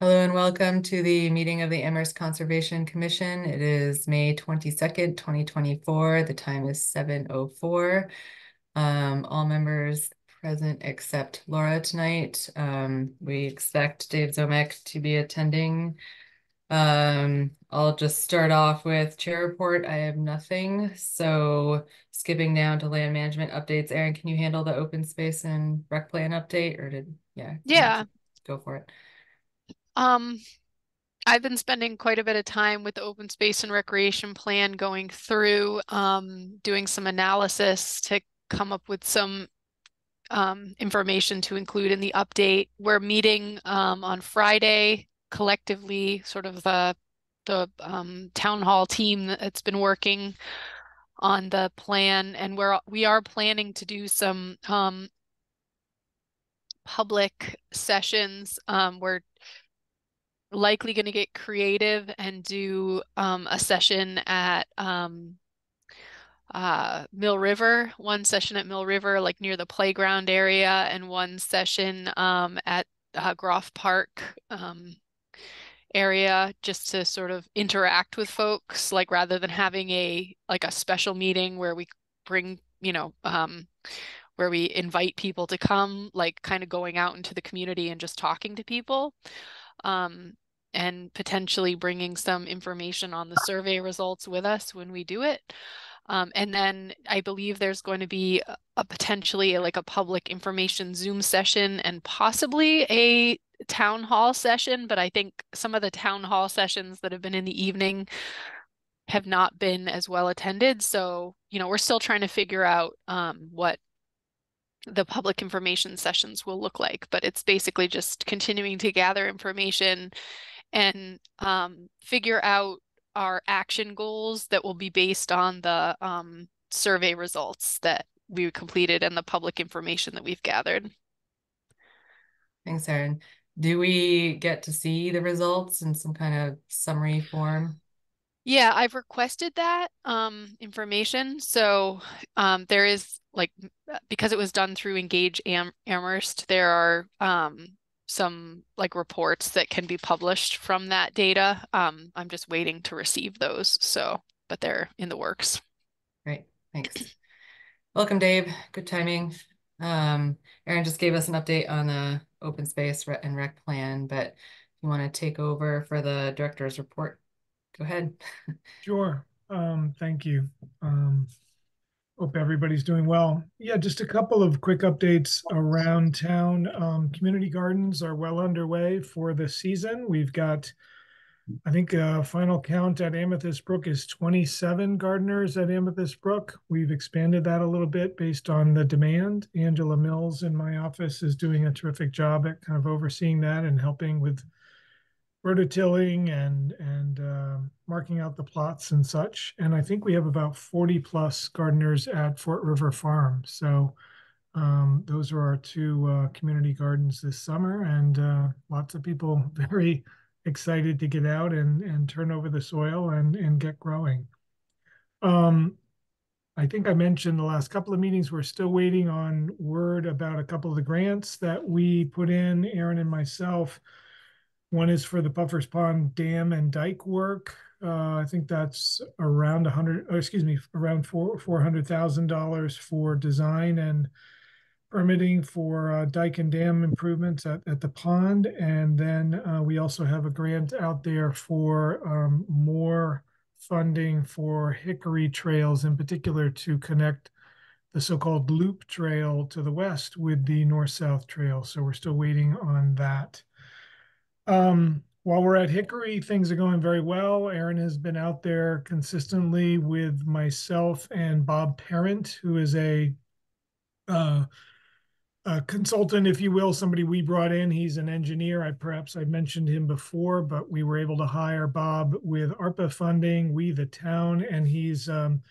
Hello and welcome to the meeting of the Amherst Conservation Commission. It is May 22nd, 2024. The time is 7.04. Um, all members present except Laura tonight. Um, we expect Dave Ziomek to be attending. Um, I'll just start off with chair report. I have nothing. So skipping now to land management updates. Erin, can you handle the open space and rec plan update or did, yeah. Yeah. Go for it. Um, I've been spending quite a bit of time with the open space and recreation plan going through, um, doing some analysis to come up with some um, information to include in the update. We're meeting um, on Friday collectively, sort of the the um, town hall team that's been working on the plan, and we're we are planning to do some um, public sessions. Um, we're likely going to get creative and do um, a session at um, uh, Mill River, one session at Mill River, like near the playground area, and one session um, at uh, Groff Park um, area, just to sort of interact with folks, like rather than having a like a special meeting where we bring, you know, um, where we invite people to come, like kind of going out into the community and just talking to people. Um, and potentially bringing some information on the survey results with us when we do it. Um, and then I believe there's going to be a, a potentially like a public information Zoom session and possibly a town hall session. But I think some of the town hall sessions that have been in the evening have not been as well attended. So, you know, we're still trying to figure out um, what the public information sessions will look like, but it's basically just continuing to gather information and um, figure out our action goals that will be based on the um, survey results that we completed and the public information that we've gathered. Thanks, Erin. Do we get to see the results in some kind of summary form? Yeah, I've requested that um, information. So um, there is like because it was done through Engage Am Amherst, there are um, some like reports that can be published from that data. Um, I'm just waiting to receive those. So, but they're in the works. Great, thanks. Welcome, Dave. Good timing. Um, Erin just gave us an update on the open space and rec plan, but you want to take over for the director's report, go ahead. sure. Um, thank you. Um, Hope everybody's doing well. Yeah, just a couple of quick updates around town. Um, community gardens are well underway for the season. We've got, I think, a final count at Amethyst Brook is 27 gardeners at Amethyst Brook. We've expanded that a little bit based on the demand. Angela Mills in my office is doing a terrific job at kind of overseeing that and helping with rototilling and and uh, marking out the plots and such. And I think we have about 40 plus gardeners at Fort River Farm. So um, those are our two uh, community gardens this summer, and uh, lots of people very excited to get out and and turn over the soil and and get growing. Um, I think I mentioned the last couple of meetings, we're still waiting on word about a couple of the grants that we put in, Aaron and myself. One is for the Puffers Pond Dam and Dike work. Uh, I think that's around a hundred, excuse me, around four four hundred thousand dollars for design and permitting for uh, dike and dam improvements at, at the pond. And then uh, we also have a grant out there for um, more funding for hickory trails, in particular to connect the so-called loop trail to the west with the north-south trail. So we're still waiting on that. Um, while we're at Hickory, things are going very well. Erin has been out there consistently with myself and Bob Parent, who is a, uh, a consultant, if you will, somebody we brought in. He's an engineer. I perhaps I mentioned him before, but we were able to hire Bob with ARPA funding, we the town, and he's um,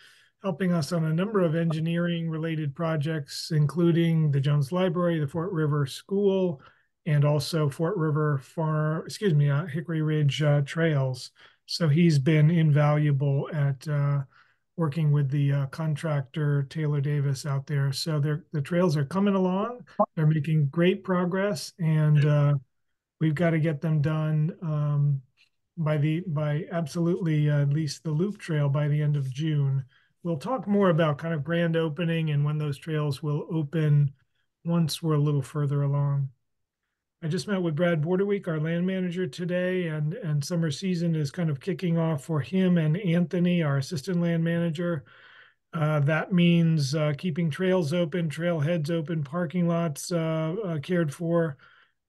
helping us on a number of engineering related projects, including the Jones Library, the Fort River School, and also Fort River Farm, excuse me, uh, Hickory Ridge uh, Trails. So he's been invaluable at uh, working with the uh, contractor Taylor Davis out there. So the trails are coming along. They're making great progress, and uh, we've got to get them done um, by the by absolutely uh, at least the loop trail by the end of June. We'll talk more about kind of grand opening and when those trails will open once we're a little further along. I just met with Brad Borderweek, our land manager today, and and summer season is kind of kicking off for him and Anthony, our assistant land manager. Uh, that means uh, keeping trails open, trailheads open, parking lots uh, uh cared for.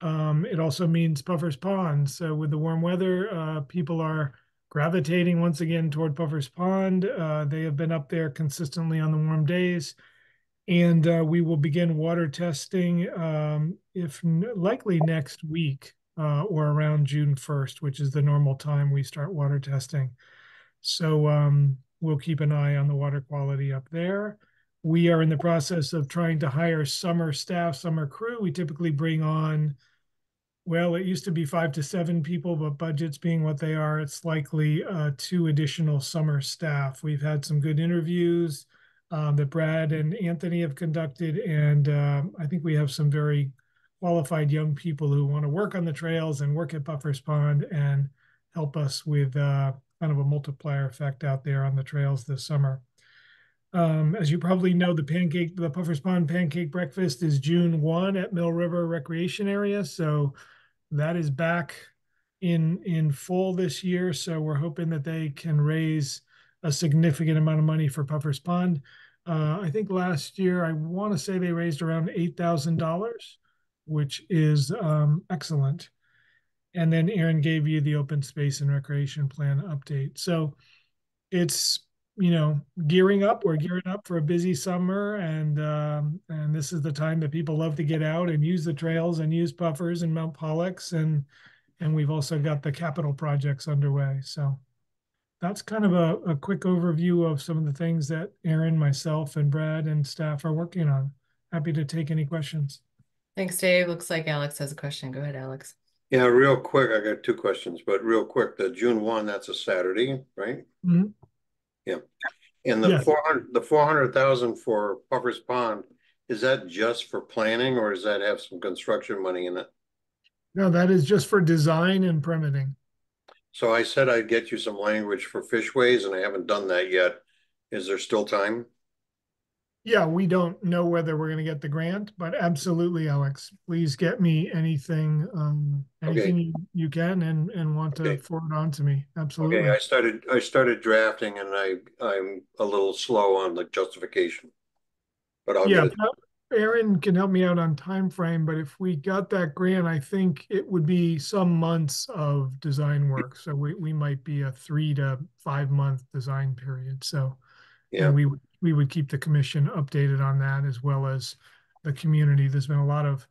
Um, it also means Puffer's Pond. So with the warm weather, uh, people are gravitating once again toward Puffer's Pond. Uh, they have been up there consistently on the warm days and uh, we will begin water testing um, if likely next week uh, or around June 1st, which is the normal time we start water testing. So um, we'll keep an eye on the water quality up there. We are in the process of trying to hire summer staff, summer crew. We typically bring on well, it used to be five to seven people, but budgets being what they are, it's likely uh, two additional summer staff. We've had some good interviews um, that Brad and Anthony have conducted. And um, I think we have some very qualified young people who want to work on the trails and work at Puffer's Pond and help us with uh, kind of a multiplier effect out there on the trails this summer. Um, as you probably know, the pancake, the Puffer's Pond Pancake Breakfast is June 1 at Mill River Recreation Area. So that is back in in full this year. So we're hoping that they can raise a significant amount of money for Puffer's Pond. Uh, I think last year, I want to say they raised around $8,000, which is um, excellent. And then Aaron gave you the open space and recreation plan update. So it's, you know, gearing up. We're gearing up for a busy summer. And, um, and this is the time that people love to get out and use the trails and use Puffer's and Mount Pollux. And, and we've also got the capital projects underway. So that's kind of a, a quick overview of some of the things that Aaron, myself, and Brad and staff are working on. Happy to take any questions. Thanks, Dave. Looks like Alex has a question. Go ahead, Alex. Yeah, real quick. I got two questions, but real quick. The June one, that's a Saturday, right? Mm-hmm. Yeah. And the four hundred, the four hundred thousand for Puffer's Pond, is that just for planning, or does that have some construction money in it? No, that is just for design and permitting. So I said I'd get you some language for fishways, and I haven't done that yet. Is there still time? Yeah, we don't know whether we're going to get the grant, but absolutely, Alex. Please get me anything, um, anything okay. you, you can and and want to okay. forward on to me. Absolutely. Okay, I started I started drafting, and I I'm a little slow on the justification, but I'll yeah. Aaron can help me out on time frame, but if we got that grant, I think it would be some months of design work. So we, we might be a three to five month design period. So yeah, we would we would keep the commission updated on that as well as the community. There's been a lot of,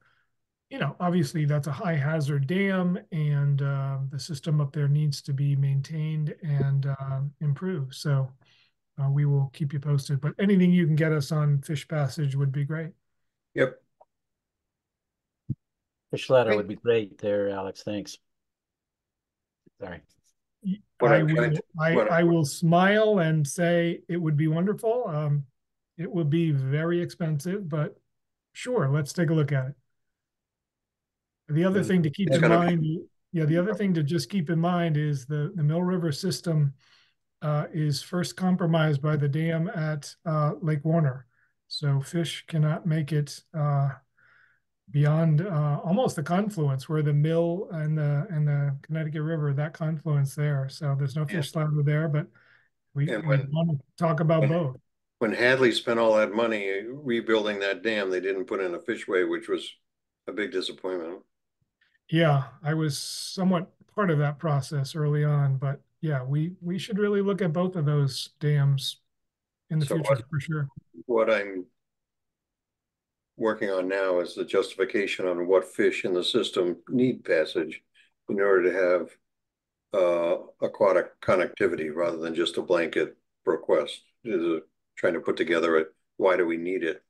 you know, obviously that's a high hazard dam, and uh, the system up there needs to be maintained and uh, improved. So uh, we will keep you posted. But anything you can get us on Fish Passage would be great. Yep. Fish ladder would be great there, Alex. Thanks. Sorry. I will, I, I will smile and say it would be wonderful. Um, it would be very expensive, but sure, let's take a look at it. The other thing to keep in mind, yeah, the other thing to just keep in mind is the, the Mill River system uh, is first compromised by the dam at uh, Lake Warner. So fish cannot make it uh, beyond uh, almost the confluence where the mill and the and the Connecticut River, that confluence there. So there's no fish yeah. there, but we, when, we want to talk about when, both. When Hadley spent all that money rebuilding that dam, they didn't put in a fishway, which was a big disappointment. Yeah, I was somewhat part of that process early on, but yeah, we we should really look at both of those dams in the so future what, for sure what I'm working on now is the justification on what fish in the system need passage in order to have uh, aquatic connectivity rather than just a blanket request. Is a, trying to put together a why do we need it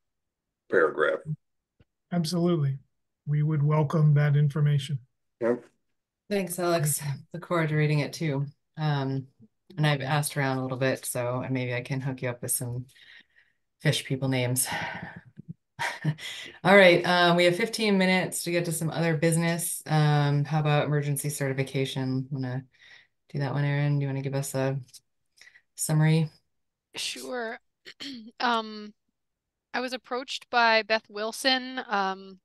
paragraph. Absolutely. We would welcome that information. Yep. Thanks, Alex. Look forward to reading it too. Um, And I've asked around a little bit, so maybe I can hook you up with some fish people names. All right, um, we have fifteen minutes to get to some other business. Um, how about emergency certification? Wanna do that one, Erin? Do you wanna give us a summary? Sure. Um, I was approached by Beth Wilson, um,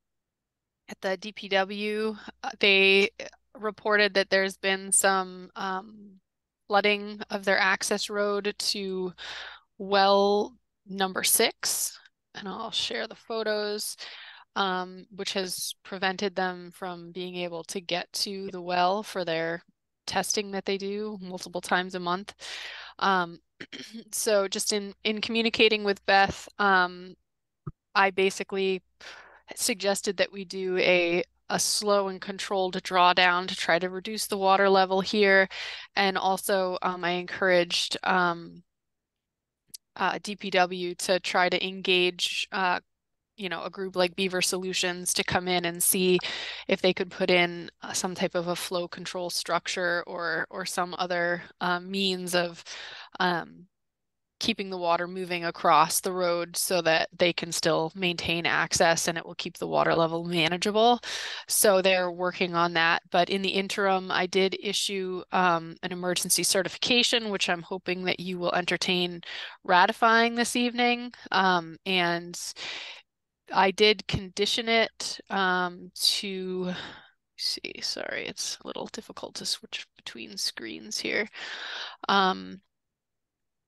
at the DPW. Uh, They reported that there's been some, um, flooding of their access road to well number six. And I'll share the photos, um, which has prevented them from being able to get to the well for their testing that they do multiple times a month. Um, so just in in communicating with Beth, um, I basically suggested that we do a a slow and controlled drawdown to try to reduce the water level here, and also um, I encouraged um, uh, DPW to try to engage. Uh, you know, a group like Beaver Solutions to come in and see if they could put in uh, some type of a flow control structure or or some other um, means of um, keeping the water moving across the road so that they can still maintain access and it will keep the water level manageable. So they're working on that. But in the interim, I did issue um, an emergency certification, which I'm hoping that you will entertain ratifying this evening. Um, and I did condition it um, to see, sorry, it's a little difficult to switch between screens here. Um,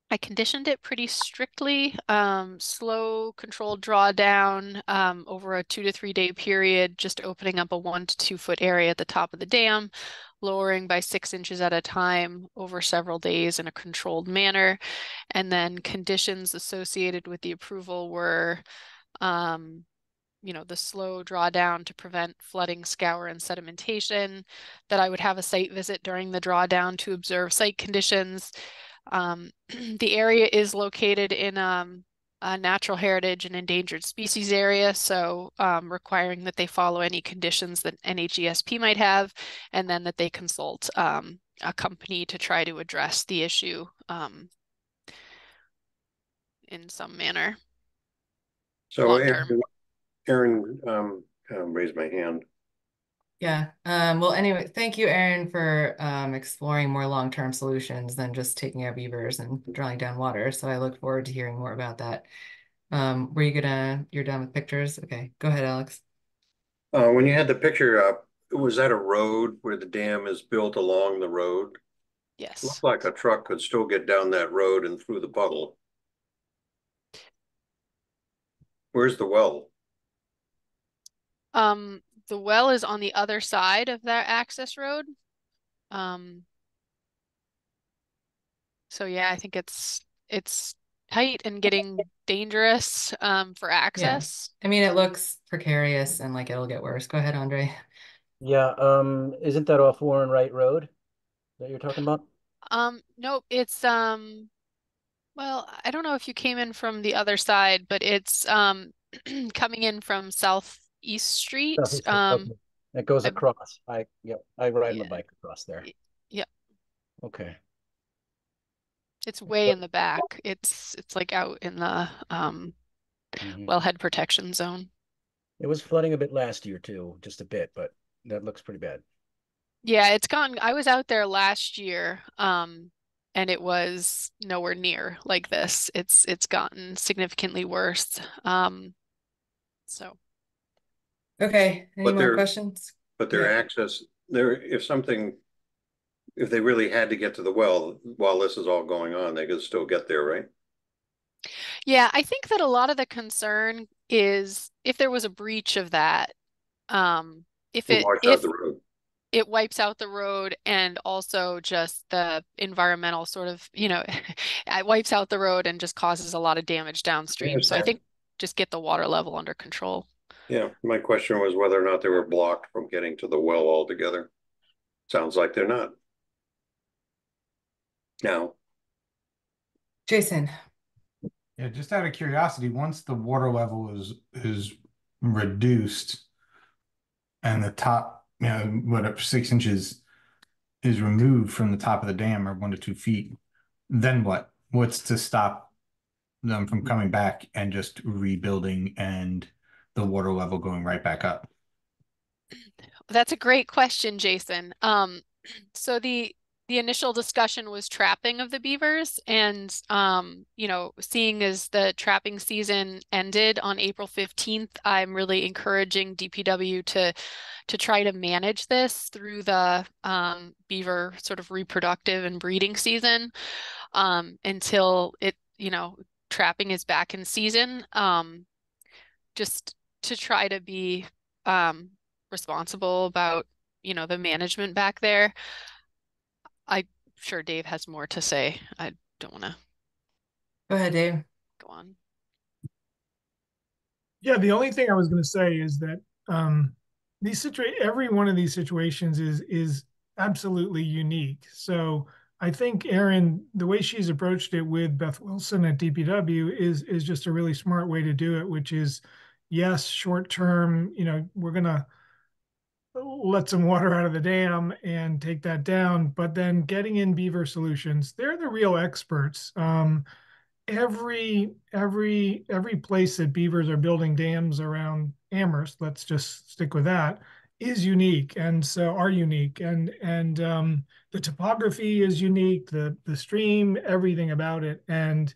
I conditioned it pretty strictly, um, slow, controlled drawdown um, over a two to three day period, just opening up a one to two foot area at the top of the dam, lowering by six inches at a time over several days in a controlled manner. And then conditions associated with the approval were, um, you know, the slow drawdown to prevent flooding, scour, and sedimentation, that I would have a site visit during the drawdown to observe site conditions, um, the area is located in um, a natural heritage and endangered species area, so um, requiring that they follow any conditions that NHESP might have, and then that they consult um, a company to try to address the issue um, in some manner. So Aaron. Aaron, um, um, raised my hand. Yeah, um, well, anyway, thank you, Erin, for um exploring more long-term solutions than just taking out beavers and drawing down water. So I look forward to hearing more about that. Um, were you gonna, you're done with pictures? Okay, go ahead, Alex. Uh, when you had the picture up, was that a road where the dam is built along the road? Yes. Looked like a truck could still get down that road and through the puddle. Where's the well? Um, the well is on the other side of that access road. Um, so yeah, I think it's it's tight and getting dangerous um, for access. I mean, it looks precarious and like it'll get worse. Go ahead, Andre. Yeah, um, isn't that off Warren Wright Road that you're talking about? Um, nope, it's um, well, I don't know if you came in from the other side, but it's um coming in from Southeast Street. Um. It goes I- across. I, yep, I ride my Yeah. bike across there. Y- yep. Okay. it's way in the back. It's it's like out in the um Mhm. wellhead protection zone. It was flooding a bit last year too, just a bit, but that looks pretty bad. Yeah, it's gone. I was out there last year, um, and it was nowhere near like this. It's it's gotten significantly worse. Um, so Okay, any But more there- questions? But their Yeah. access, there, if something, if they really had to get to the well while this is all going on, they could still get there, right? yeah, I think that a lot of the concern is if there was a breach of that, um, if it Wash out if the road. it wipes out the road and also just the environmental sort of, you know, it wipes out the road and just causes a lot of damage downstream. So I understand. think just get the water level under control. Yeah, my question was whether or not they were blocked from getting to the well altogether. Sounds like they're not. Now, Jason, Yeah, just out of curiosity, once the water level is is reduced and the top, you know, whatever six inches is removed from the top of the dam or one to two feet, then what? What's to stop them from coming back and just rebuilding and the water level going right back up? That's a great question, Jason. Um, so the the initial discussion was trapping of the beavers and um, you know seeing as the trapping season ended on april 15th i'm really encouraging dpw to to try to manage this through the um, beaver sort of reproductive and breeding season um, until it you know trapping is back in season um, just to try to be um, responsible about you know the management back there I'm sure Dave has more to say. I don't want to Go ahead, Dave. go on. Yeah, the only thing I was going to say is that um, these situa- every one of these situations is is absolutely unique. So I think Erin, the way she's approached it with Beth Wilson at DPW is is just a really smart way to do it, which is yes, short term, you know, we're gonna let some water out of the dam and take that down, but then getting in beaver solutions, they're the real experts. Um, every every every place that beavers are building dams around Amherst, let's just stick with that, is unique and so are unique and and um, the topography is unique, the the stream, everything about it, and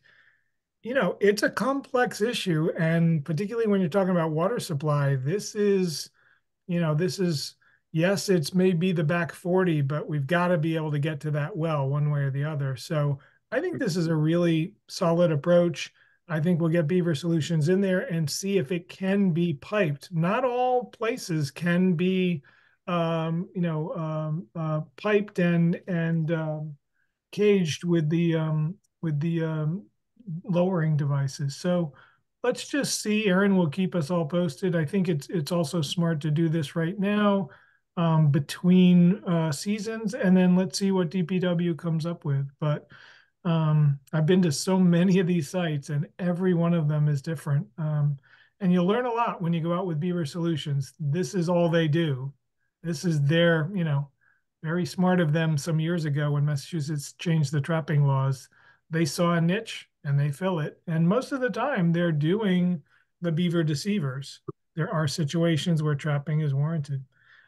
you know it's a complex issue, and particularly when you're talking about water supply, this is you know this is yes, it's maybe the back 40, but we've got to be able to get to that well one way or the other. So I think this is a really solid approach. I think we'll get Beaver Solutions in there and see if it can be piped. Not all places can be, um, you know, um, uh, piped and and um, caged with the um, with the um, lowering devices. So let's just see. Erin will keep us all posted. I think it's it's also smart to do this right now um, between uh, seasons, and then let's see what DPW comes up with. But um, I've been to so many of these sites, and every one of them is different. Um, and you'll learn a lot when you go out with Beaver Solutions. This is all they do. This is their, you know, very smart of them some years ago when Massachusetts changed the trapping laws. They saw a niche and they fill it. And most of the time, they're doing the beaver deceivers. There are situations where trapping is warranted.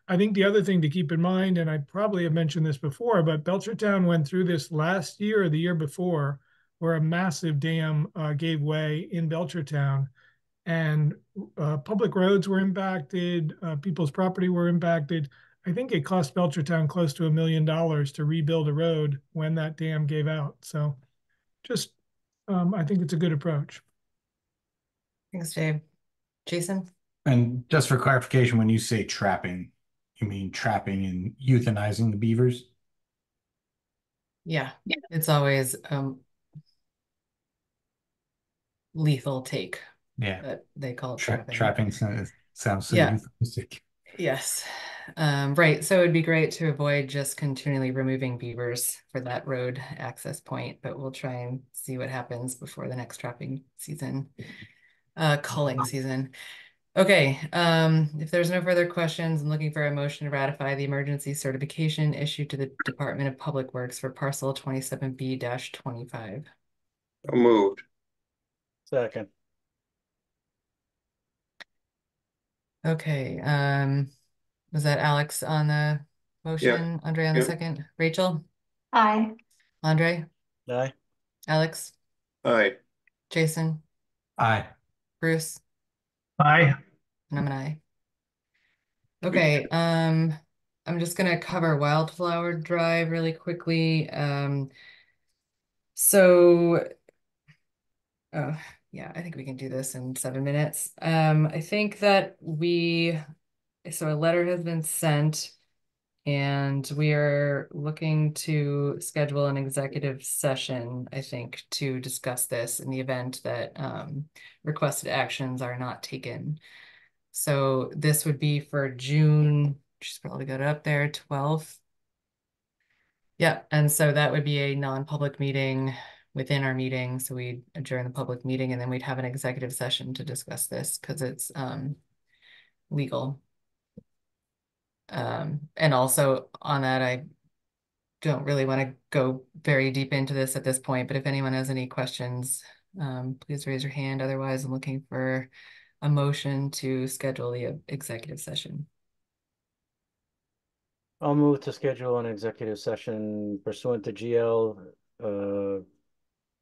I think the other thing to keep in mind, and I probably have mentioned this before, but Belchertown went through this last year or the year before, where a massive dam uh, gave way in Belchertown, and uh, public roads were impacted, uh, people's property were impacted. I think it cost Belchertown close to a million dollars to rebuild a road when that dam gave out. So, just um, I think it's a good approach. Thanks, Dave. Jason? And just for clarification, when you say trapping, you mean trapping and euthanizing the beavers? Yeah, it's always um lethal take Yeah. that they call it Tra- trapping. trapping sounds, sounds so Yeah. euphemistic. Yes. Um, right. So it'd be great to avoid just continually removing beavers for that road access point, but we'll try and see what happens before the next trapping season, uh, culling season. Okay, um, if there's no further questions, I'm looking for a motion to ratify the emergency certification issued to the Department of Public Works for parcel twenty-seven B twenty-five. So moved. Second. Okay, um, was that Alex on the motion? Andre on the Yeah. second? Rachel? Aye. Andre? Aye. Alex? Aye. Jason? Aye. Bruce? Aye. And I'm an I. Okay, um, I'm just gonna cover Wildflower Drive really quickly. Um, so, oh, yeah, I think we can do this in seven minutes. Um, I think that we, so a letter has been sent and we are looking to schedule an executive session, I think, to discuss this in the event that um, requested actions are not taken. So this would be for June, she's probably got it up there, 12th. Yeah, and so that would be a non-public meeting within our meeting. So we'd adjourn the public meeting and then we'd have an executive session to discuss this because it's um legal. Um, and also on that, I don't really want to go very deep into this at this point, but if anyone has any questions, um, please raise your hand. Otherwise, I'm looking for a motion to schedule the executive session. I'll move to schedule an executive session pursuant to GL, uh,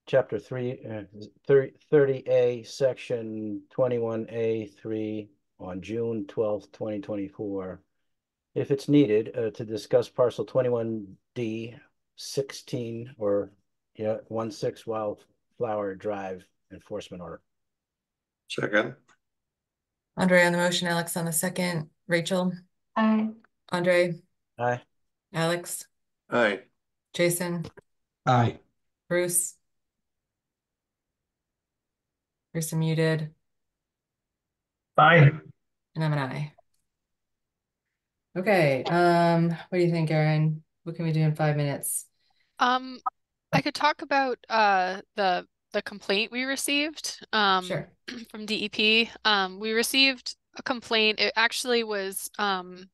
chapter three, uh, thirty, thirty A, section twenty-one A three on June twelfth, twenty twenty-four. If it's needed, uh, to discuss parcel twenty-one D sixteen or, yeah, one six Wildflower Drive enforcement order. Second, Andre on the motion, Alex on the second, Rachel, Aye. Andre, Aye. Alex, aye, Jason, Aye. Bruce. Bruce muted, Bye. and I'm an aye. Okay, um, what do you think, Erin? What can we do in five minutes? Um, I could talk about uh the the complaint we received um Sure. from DEP. Um, we received a complaint. It actually was um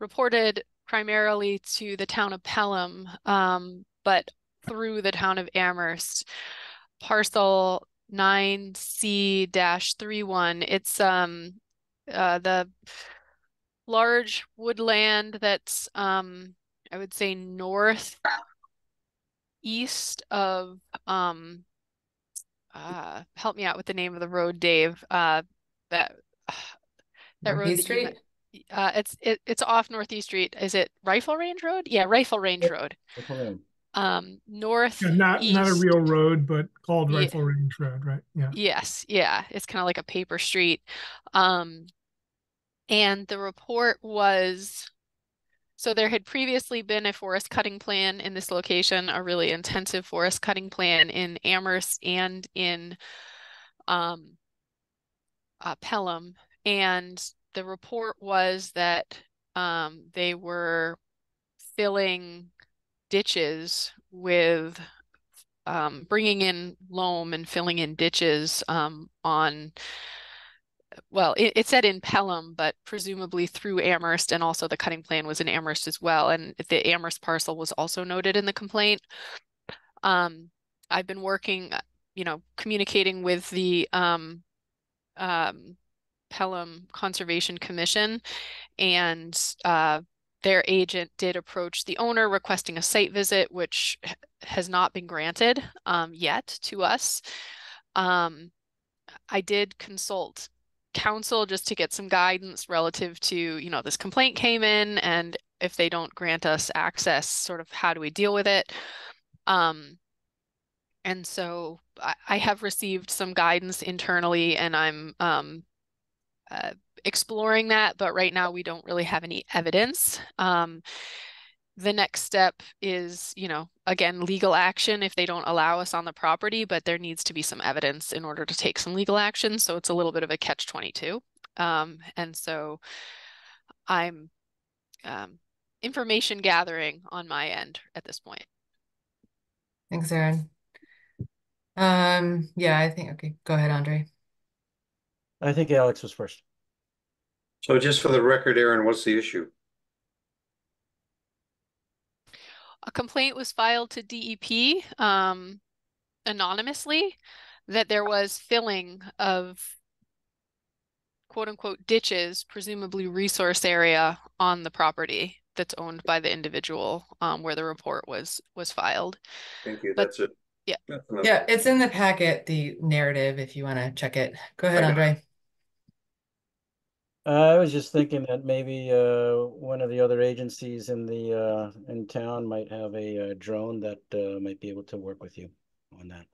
reported primarily to the town of Pelham, um, but through the town of Amherst. Parcel nine C dash three one. It's um uh the large woodland that's um I would say north east of um uh help me out with the name of the road, Dave. Uh that that road Northeast that Street? me- uh it's it, it's off Northeast Street. Is it Rifle Range Road? Yeah, Rifle Range Road. Um north Yeah, not, not a real road, but called Yeah. Rifle Range Road, right? Yeah. Yes, yeah, it's kind of like a paper street. Um, and the report was, so there had previously been a forest cutting plan in this location, a really intensive forest cutting plan in Amherst and in um, uh, Pelham. And the report was that um, they were filling ditches with um, bringing in loam and filling in ditches um, on, well, it, it said in Pelham, but presumably through Amherst, and also the cutting plan was in Amherst as well. And the Amherst parcel was also noted in the complaint. Um, I've been working, uh, you know, communicating with the um, um, Pelham Conservation Commission, and uh, their agent did approach the owner requesting a site visit, which has not been granted um, yet to us. Um, I did consult counsel just to get some guidance relative to, you know, this complaint came in and if they don't grant us access, sort of how do we deal with it? Um, and so I, I have received some guidance internally and I'm um, uh, exploring that, but right now we don't really have any evidence. Um, the next step is, you know, again, legal action if they don't allow us on the property, but there needs to be some evidence in order to take some legal action. So it's a little bit of a catch 22. Um, and so I'm um, information gathering on my end at this point. Thanks, Erin. Um, yeah, I think, okay, go ahead, Andre. I think Alex was first. so just for the record, Aaron, what's the issue? A complaint was filed to DEP um, anonymously that there was filling of quote unquote ditches, presumably resource area on the property that's owned by the individual um, where the report was was filed. Thank you, But- that's it. yeah. That's. Yeah, it's in the packet, the narrative, if you want to check it. Go ahead, Okay. Andre. Uh, I was just thinking that maybe uh, one of the other agencies in the uh, in town might have a uh, drone that uh, might be able to work with you on that.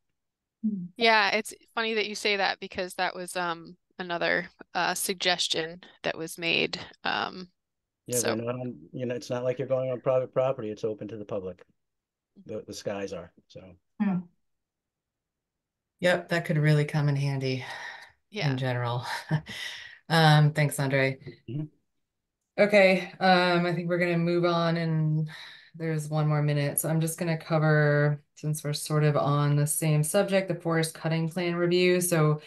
Yeah, it's funny that you say that because that was um, another uh, suggestion that was made. Um, Yeah, So- they're not on, you know, it's not like you're going on private property, it's open to the public. The the skies are, so. Yep, that could really come in handy yeah. in general. Um, thanks, Andre. Mhm. Okay, um, I think we're gonna move on and there's one more minute, so I'm just gonna cover, since we're sort of on the same subject, the forest cutting plan review, so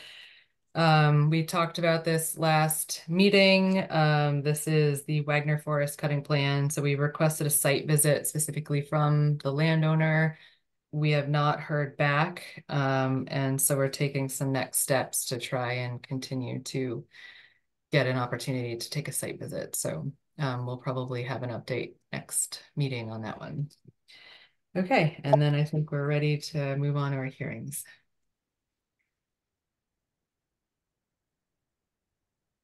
Um, we talked about this last meeting. Um, this is the Wagner Forest cutting plan. So we requested a site visit specifically from the landowner. We have not heard back. Um, and so we're taking some next steps to try and continue to get an opportunity to take a site visit. So um, we'll probably have an update next meeting on that one. Okay, and then I think we're ready to move on to our hearings.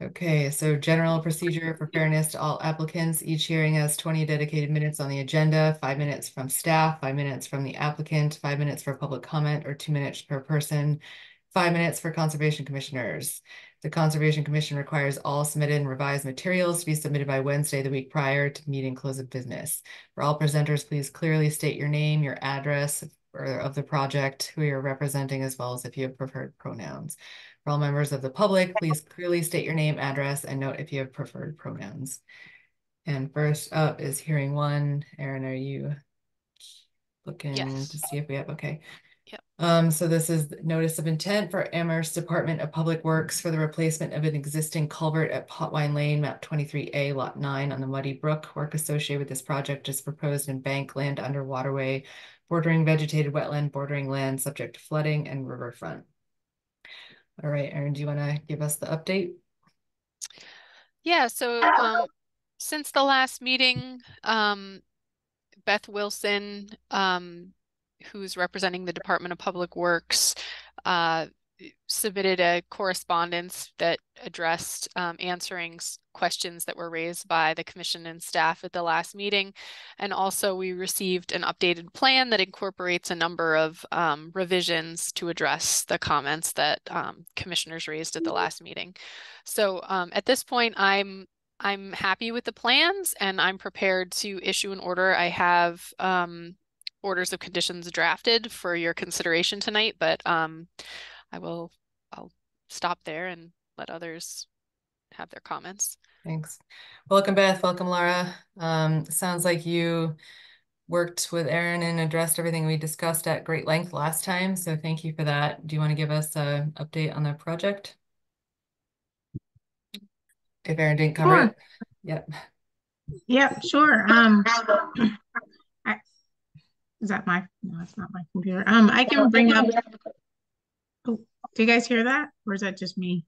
Okay, so general procedure for fairness to all applicants. Each hearing has 20 dedicated minutes on the agenda, five minutes from staff, five minutes from the applicant, five minutes for public comment, or two minutes per person, five minutes for conservation commissioners. The Conservation Commission requires all submitted and revised materials to be submitted by Wednesday, the week prior to meeting close of business. For all presenters, please clearly state your name, your address, or of the project, who you're representing, as well as if you have preferred pronouns. For all members of the public, please clearly state your name, address, and note if you have preferred pronouns. And first up is hearing one. Erin, are you looking Yes. to see if we have, okay. Yep. Um, so this is notice of intent for Amherst Department of Public Works for the replacement of an existing culvert at Potwine Lane, map twenty-three A, lot nine on the Muddy Brook. Work associated with this project is proposed in bank land under waterway, bordering vegetated wetland, bordering land subject to flooding and riverfront. All right, Erin, do you want to give us the update? Yeah, so um, since the last meeting, um, Beth Wilson, um, who's representing the Department of Public Works, uh, submitted a correspondence that addressed um, answering questions that were raised by the commission and staff at the last meeting. And also we received an updated plan that incorporates a number of um, revisions to address the comments that um, commissioners raised at the last meeting. So um, at this point, I'm I'm happy with the plans and I'm prepared to issue an order. I have um, orders of conditions drafted for your consideration tonight, but um, I will, I'll stop there and let others have their comments. Thanks. Welcome, Beth. Welcome, Laura. Um, sounds like you worked with Aaron and addressed everything we discussed at great length last time. So thank you for that. Do you want to give us an update on the project? If Aaron didn't cover Sure. it. Yep. Yep, sure. Um, I, is that my, no, that's not my computer. Um, I can bring up. Oh, do you guys hear that? Or is that just me?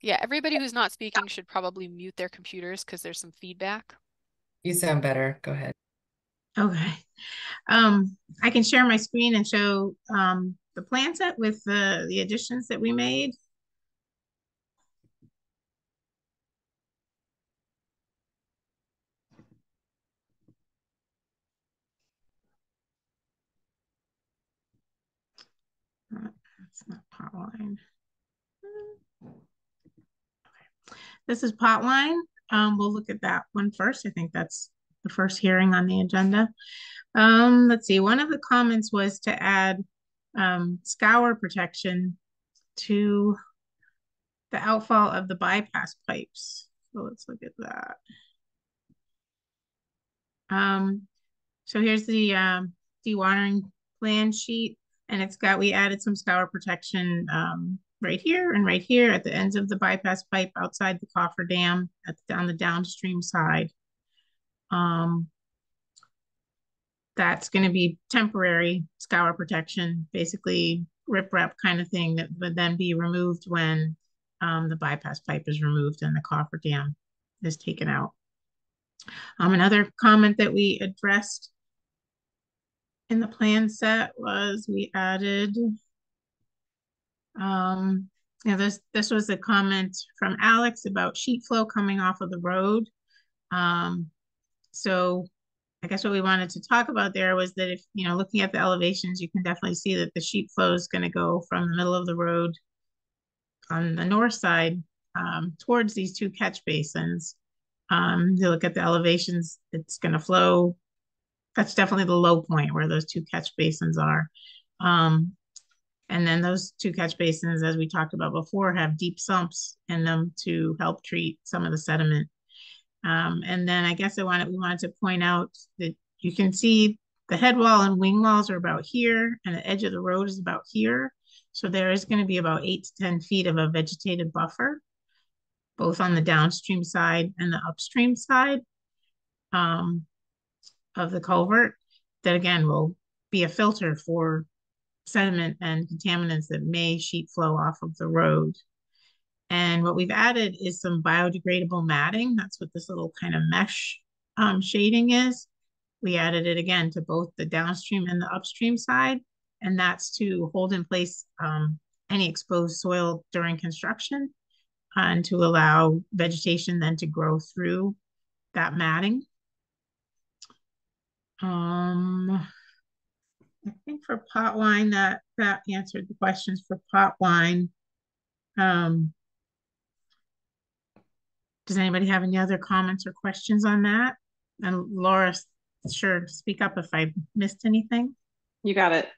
Yeah, everybody who's not speaking should probably mute their computers because there's some feedback. You sound better. Go ahead. Okay. Um, I can share my screen and show um the plan set with the the additions that we made. Uh, Not Potwine. Okay. This is Potwine. Um, we'll look at that one first. I think that's the first hearing on the agenda. Um, let's see, one of the comments was to add um, scour protection to the outfall of the bypass pipes. So let's look at that. Um, so here's the um, dewatering plan sheet, and it's got, we added some scour protection um, right here and right here at the ends of the bypass pipe outside the coffer dam at, on the downstream side. Um, that's going to be temporary scour protection, basically riprap kind of thing that would then be removed when um, the bypass pipe is removed and the coffer dam is taken out. Um, another comment that we addressed in the plan set was we added, um, you know, this, this was a comment from Alex about sheet flow coming off of the road. Um, so I guess what we wanted to talk about there was that if, you know, looking at the elevations, you can definitely see that the sheet flow is going to go from the middle of the road on the north side um, towards these two catch basins. Um, you look at the elevations, it's going to flow. That's definitely the low point where those two catch basins are. Um, and then those two catch basins, as we talked about before, have deep sumps in them to help treat some of the sediment. Um, and then I guess I wanted we wanted to point out that you can see the head wall and wing walls are about here, and the edge of the road is about here. So there is going to be about eight to 10 feet of a vegetated buffer, both on the downstream side and the upstream side um, of the culvert that again will be a filter for sediment and contaminants that may sheet flow off of the road. And what we've added is some biodegradable matting. That's what this little kind of mesh um, shading is. We added it again to both the downstream and the upstream side. And that's to hold in place um, any exposed soil during construction and to allow vegetation then to grow through that matting. Um, I think for Potwine that that answered the questions for Potwine. Um, does anybody have any other comments or questions on that? And Laura, sure, speak up if I missed anything. You got it.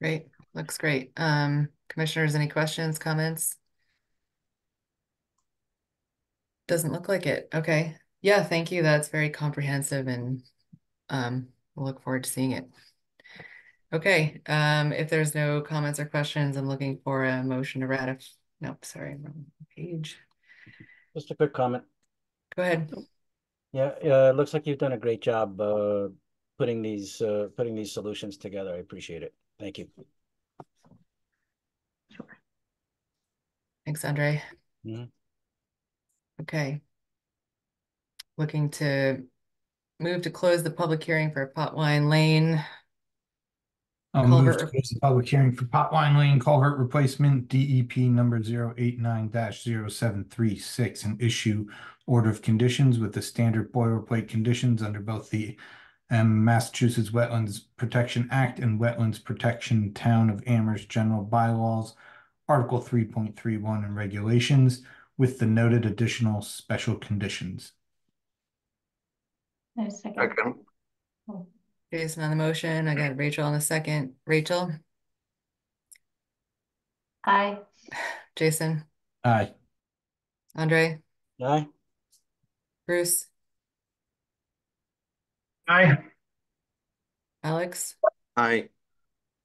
Great, looks great. Um, commissioners, any questions, comments? Doesn't look like it. Okay. Yeah, thank you. That's very comprehensive and um, we'll look forward to seeing it. Okay, um, if there's no comments or questions, I'm looking for a motion to ratify. Nope, sorry, wrong page. Just a quick comment. Go ahead. Yeah, uh, it looks like you've done a great job uh, putting these uh, putting these solutions together. I appreciate it. Thank you. Sure. Thanks, Andre. Mhm. Okay. Looking to move to close the public hearing for Potwine Lane. I'll move Culvert to re- close the public hearing for Potwine Lane Culvert Replacement, DEP number zero eight nine dash zero seven three six, and issue order of conditions with the standard boilerplate conditions under both the um, Massachusetts Wetlands Protection Act and Wetlands Protection Town of Amherst General Bylaws, Article three point three one and regulations, with the noted additional special conditions. Second, Jason oh. on the motion. I got Rachel on the second. Rachel, Aye. Jason, Aye. Andre, Aye. Bruce, Aye. Alex, aye,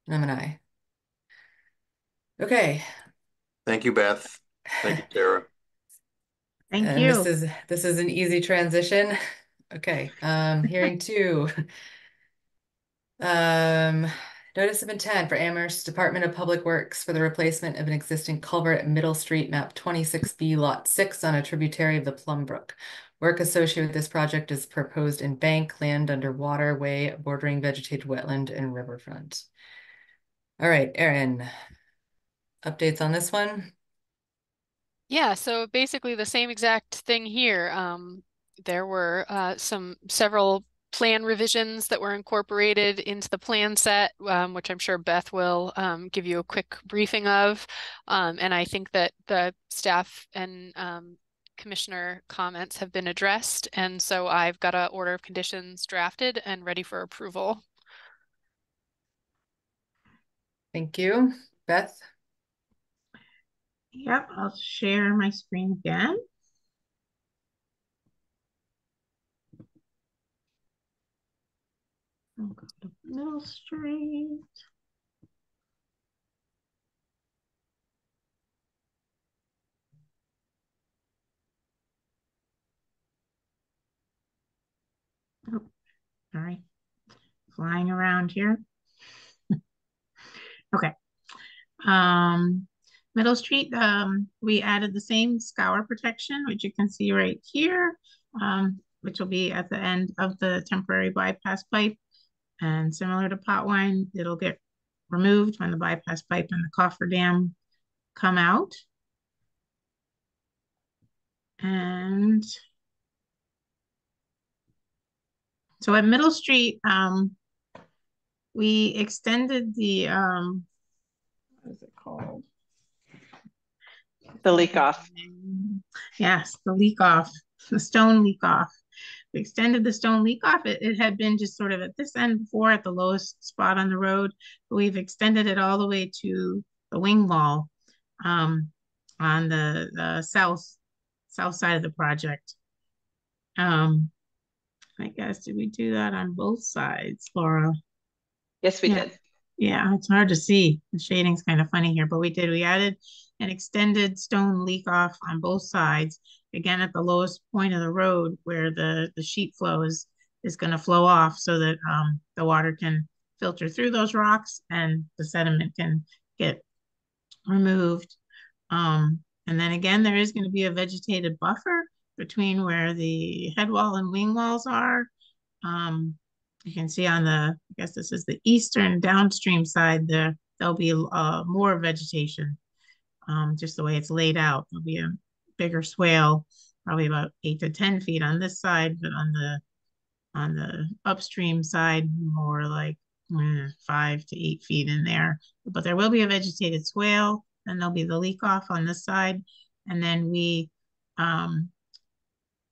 and I'm an aye. Okay. thank you, Beth. Thank you, Tara. Thank And you. this is this is an easy transition. Okay, um, hearing two. Um, notice of intent for Amherst Department of Public Works for the replacement of an existing culvert at Middle Street, map twenty-six B, lot six on a tributary of the Plum Brook. Work associated with this project is proposed in bank land under waterway bordering vegetated wetland and riverfront. All right, Erin. Updates on this one? Yeah, so basically the same exact thing here. Um, there were uh, some several plan revisions that were incorporated into the plan set, um, which I'm sure Beth will um, give you a quick briefing of. Um, and I think that the staff and um, commissioner comments have been addressed. And so I've got a order of conditions drafted and ready for approval. Thank you. Beth? Yep, I'll share my screen again. I'll go to Middle Street. Oh, sorry, flying around here. Okay. Um, Middle Street, um, we added the same scour protection, which you can see right here, um, which will be at the end of the temporary bypass pipe. And similar to Potwine, it'll get removed when the bypass pipe and the cofferdam come out. And so at Middle Street, um, we extended the, um, what is it called? The leak off. Yes, the leak off, the stone leak off. We extended the stone leak off. It, it had been just sort of at this end before at the lowest spot on the road. But we've extended it all the way to the wing wall um, on the, the south south side of the project. Um, I guess did we do that on both sides, Laura? Yes, we Yeah. did. Yeah, it's hard to see. The shading's kind of funny here, but we did, we added an extended stone leak off on both sides. Again, at the lowest point of the road where the, the sheet flow is, is gonna flow off so that, um, the water can filter through those rocks and the sediment can get removed. Um, and then again, there is gonna be a vegetated buffer between where the head wall and wing walls are. Um, you can see on the, I guess this is the eastern downstream side, there, there'll be uh, more vegetation. Um, just the way it's laid out, there'll be a bigger swale, probably about eight to 10 feet on this side, but on the, on the upstream side, more like mm, five to eight feet in there. But there will be a vegetated swale, and there'll be the leak off on this side. And then we, um,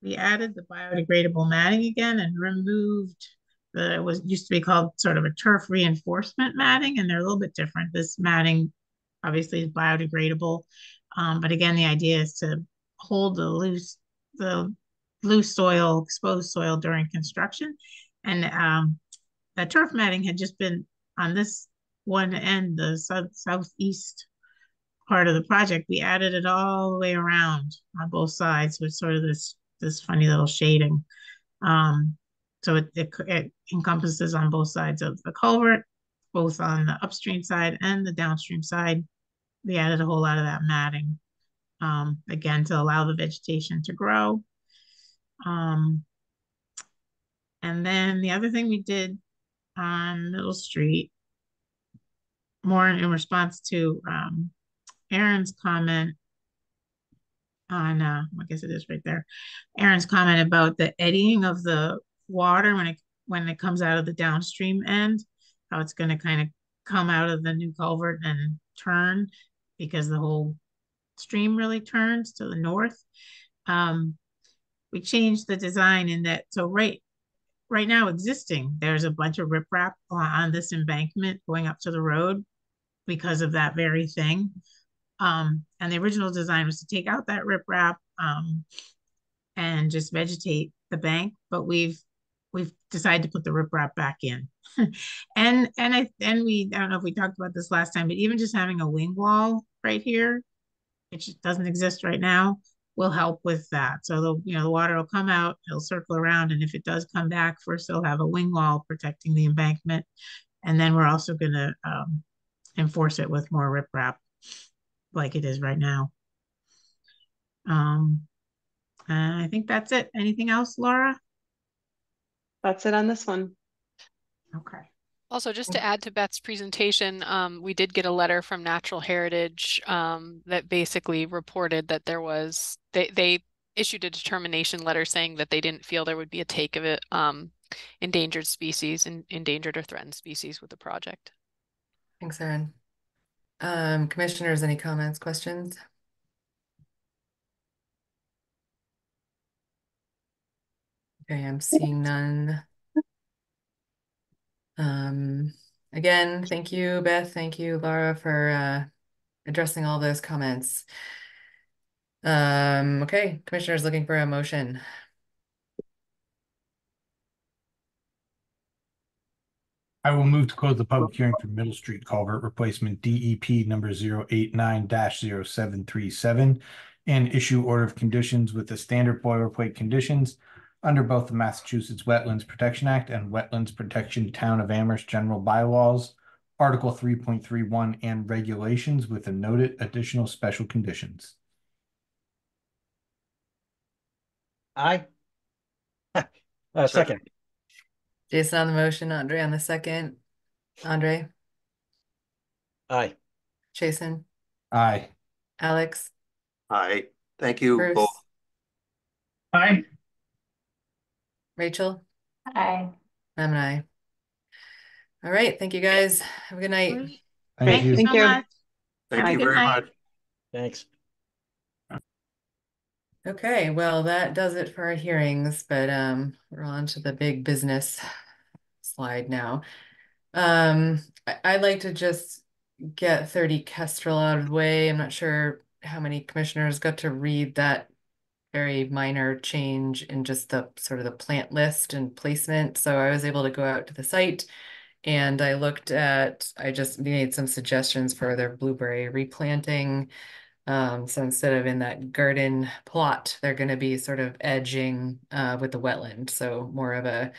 we added the biodegradable matting again and removed the it was used to be called sort of a turf reinforcement matting, and they're a little bit different. This matting obviously is biodegradable, um, but again, the idea is to hold the loose the loose soil, exposed soil during construction, and um, the turf matting had just been on this one end, the south southeast part of the project. We added it all the way around on both sides with sort of this this funny little shading. Um, so it, it, it, encompasses on both sides of the culvert, both on the upstream side and the downstream side. We added a whole lot of that matting, um, again, to allow the vegetation to grow. Um, and then the other thing we did on Middle Street, more in response to um, Aaron's comment on, uh, I guess it is right there, Aaron's comment about the eddying of the water when it when it comes out of the downstream end, how it's going to kind of come out of the new culvert and turn because the whole stream really turns to the north. Um, we changed the design in that so right right now existing there's a bunch of riprap on this embankment going up to the road because of that very thing. Um, and the original design was to take out that riprap um, and just vegetate the bank, but we've we've decided to put the riprap back in. and and I and we I don't know if we talked about this last time, but even just having a wing wall right here, it just doesn't exist right now, will help with that. So the you know the water will come out, it'll circle around, and if it does come back, first they'll have a wing wall protecting the embankment, and then we're also going to um, enforce it with more riprap, like it is right now. Um, I think that's it. Anything else, Laura? That's it on this one. Okay. Also, just to add to Beth's presentation, um, we did get a letter from Natural Heritage um, that basically reported that there was they they issued a determination letter saying that they didn't feel there would be a take of it um, endangered species and endangered or threatened species with the project. Thanks, Erin. Um, commissioners, any comments, questions? Okay, I'm seeing none. Um, again, thank you, Beth. Thank you, Laura, for uh, addressing all those comments. Um, okay, commissioners looking for a motion. I will move to close the public hearing for Middle Street Culvert Replacement DEP number 089-0737 and issue order of conditions with the standard boilerplate conditions under both the Massachusetts Wetlands Protection Act and Wetlands Protection Town of Amherst General Bylaws, Article three point three one and regulations with the noted additional special conditions. Aye. Uh, second, Jason on the motion, Andre on the second. Andre, aye. Jason, Aye. Alex, Aye, thank you Bruce, both. Aye. Rachel, Aye. I'm an aye. All right, thank you guys. Have a good night. Thank Thank you you. so Thank you. much. Thank Aye. you very night. much. Thanks. Okay, well, that does it for our hearings, but um, we're on to the big business slide now. Um, I, I'd like to just get thirty Kestrel out of the way. I'm not sure how many commissioners got to read that very minor change in just the sort of the plant list and placement. So I was able to go out to the site And I looked at, I just made some suggestions for their blueberry replanting. Um, so instead of in that garden plot, they're going to be sort of edging uh, with the wetland. So more of a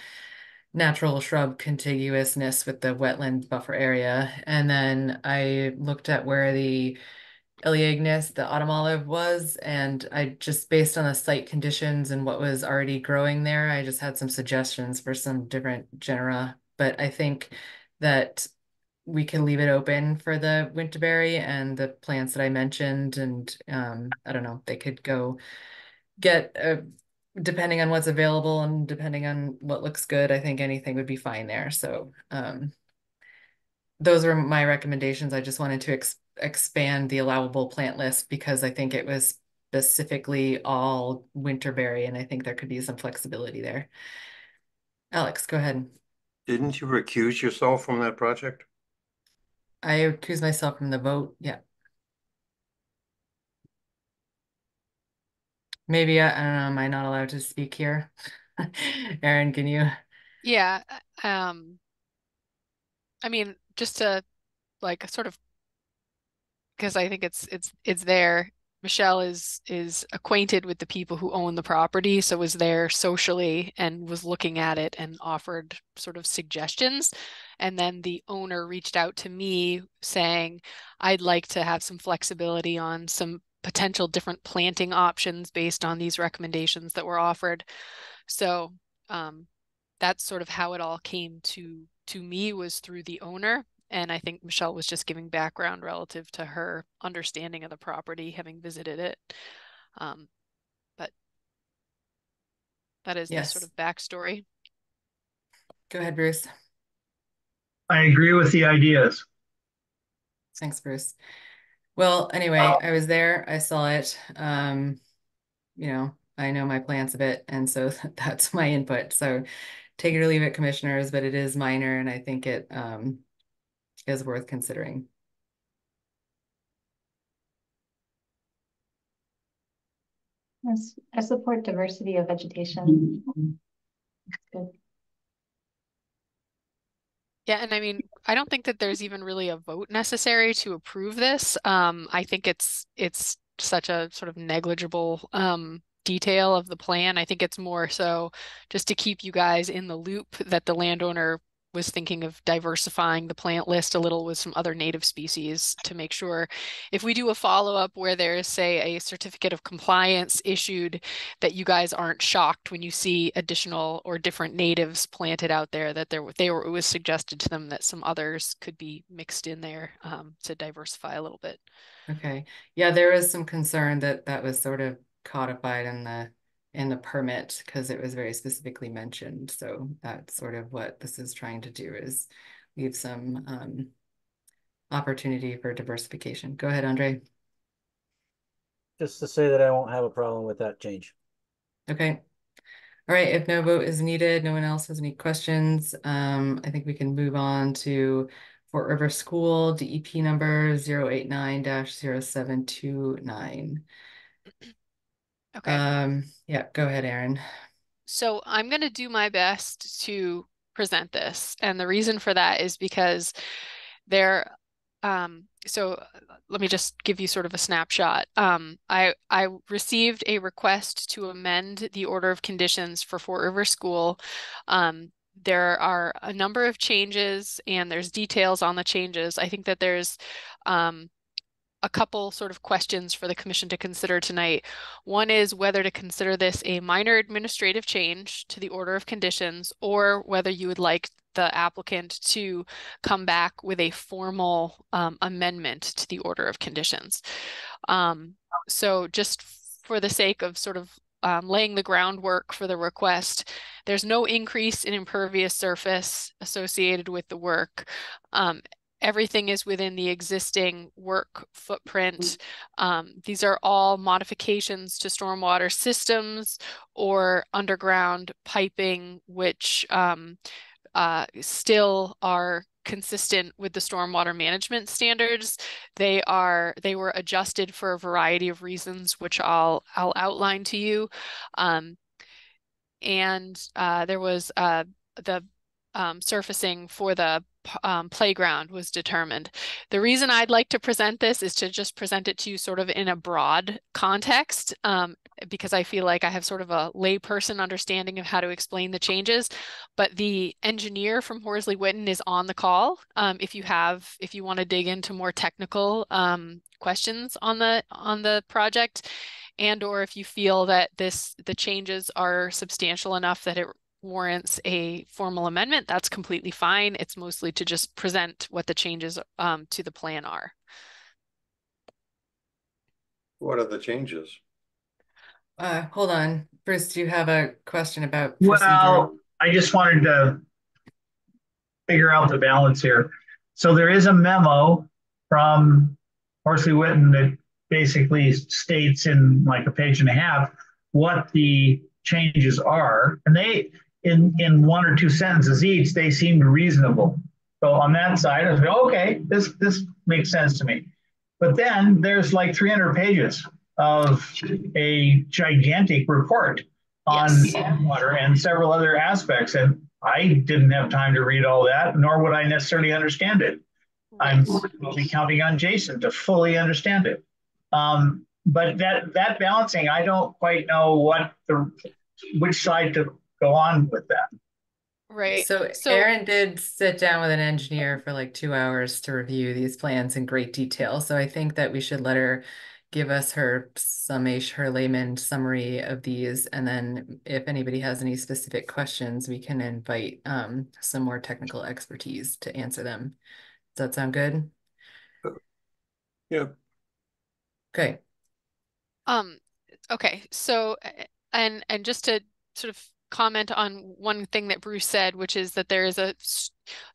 natural shrub contiguousness with the wetland buffer area. And then I looked at where the Elaeagnus, the autumn olive was, and I just based on the site conditions and what was already growing there, I just had some suggestions for some different genera. But I think that we can leave it open for the winterberry and the plants that I mentioned, and um, I don't know, they could go get a depending on what's available and depending on what looks good, I think anything would be fine there. So um, those are my recommendations. I just wanted to ex expand the allowable plant list because I think it was specifically all winterberry and I think there could be some flexibility there. Alex, go ahead. Didn't you recuse yourself from that project? I recuse myself from the vote. Yeah. Maybe I, I don't know. Am I not allowed to speak here? Erin, can you? Yeah. Uh, um, I mean, just to like a sort of because I think it's it's it's there. Michelle is is acquainted with the people who own the property, so was there socially and was looking at it and offered sort of suggestions. And then the owner reached out to me saying, I'd like to have some flexibility on some potential different planting options based on these recommendations that were offered. So um, that's sort of how it all came to to me was through the owner and I think Michelle was just giving background relative to her understanding of the property, having visited it. Um, but that is yes. the sort of backstory. Go ahead, Bruce. I agree with the ideas. Thanks, Bruce. Well, anyway, I was there. I saw it. Um, you know, I know my plants a bit, and so that's my input. So take it or leave it, commissioners, but it is minor, and I think it um, is worth considering. Yes, I support diversity of vegetation. Good. Yeah, and I mean, I don't think that there's even really a vote necessary to approve this. Um, I think it's it's such a sort of negligible um, detail of the plan. I think it's more so just to keep you guys in the loop that the landowner was thinking of diversifying the plant list a little with some other native species to make sure if we do a follow-up where there's say a certificate of compliance issued that you guys aren't shocked when you see additional or different natives planted out there that there they were it was suggested to them that some others could be mixed in there um, to diversify a little bit. Okay. Yeah there was some concern that that was sort of codified in the in the permit because it was very specifically mentioned. So that's sort of what this is trying to do is leave some um, opportunity for diversification. Go ahead, Andre. Just to say that I won't have a problem with that change. Okay. All right, if no vote is needed, no one else has any questions, um, I think we can move on to Fort River School, DEP number 089-0729. Okay. Um, yeah, go ahead, Erin. So I'm going to do my best to present this. And the reason for that is because there, um, so let me just give you sort of a snapshot. Um, I, I received a request to amend the order of conditions for Fort River School. Um, there are a number of changes and there's details on the changes. I think that there's um, a couple sort of questions for the commission to consider tonight. One is whether to consider this a minor administrative change to the order of conditions or whether you would like the applicant to come back with a formal um, amendment to the order of conditions. Um, so just for the sake of sort of um, laying the groundwork for the request. There's no increase in impervious surface associated with the work. Um, everything is within the existing work footprint. Um, these are all modifications to stormwater systems or underground piping, which um, uh, still are consistent with the stormwater management standards. They are they were adjusted for a variety of reasons, which I'll I'll outline to you. Um, and uh, there was uh, the um, surfacing for the um, playground was determined. The reason I'd like to present this is to just present it to you sort of in a broad context, um, because I feel like I have sort of a layperson understanding of how to explain the changes. But the engineer from Horsley Witten is on the call. Um, if you have, if you want to dig into more technical um, questions on the on the project, and or if you feel that this the changes are substantial enough that it warrants a formal amendment, that's completely fine. It's mostly to just present what the changes um, to the plan are. What are the changes? Uh, hold on. Bruce, do you have a question about Well, I just wanted to figure out the balance here. So there is a memo from Horsley Witten that basically states in like a page and a half what the changes are. And they, in, in one or two sentences each, they seemed reasonable. So on that side, I was like, okay, this, this makes sense to me. But then there's like 300 pages of a gigantic report on Yes. water and several other aspects. And I didn't have time to read all that, nor would I necessarily understand it. I'm be counting on Jason to fully understand it. Um, but that that balancing, I don't quite know what the which side to go on with that. Right. So So- Erin did sit down with an engineer for like two hours to review these plans in great detail. So I think that we should let her give us her summation, her layman summary of these. And then if anybody has any specific questions, we can invite um, some more technical expertise to answer them. Does that sound good? Yeah. Okay. Um, okay, so and and just to sort of comment on one thing that Bruce said, which is that there is a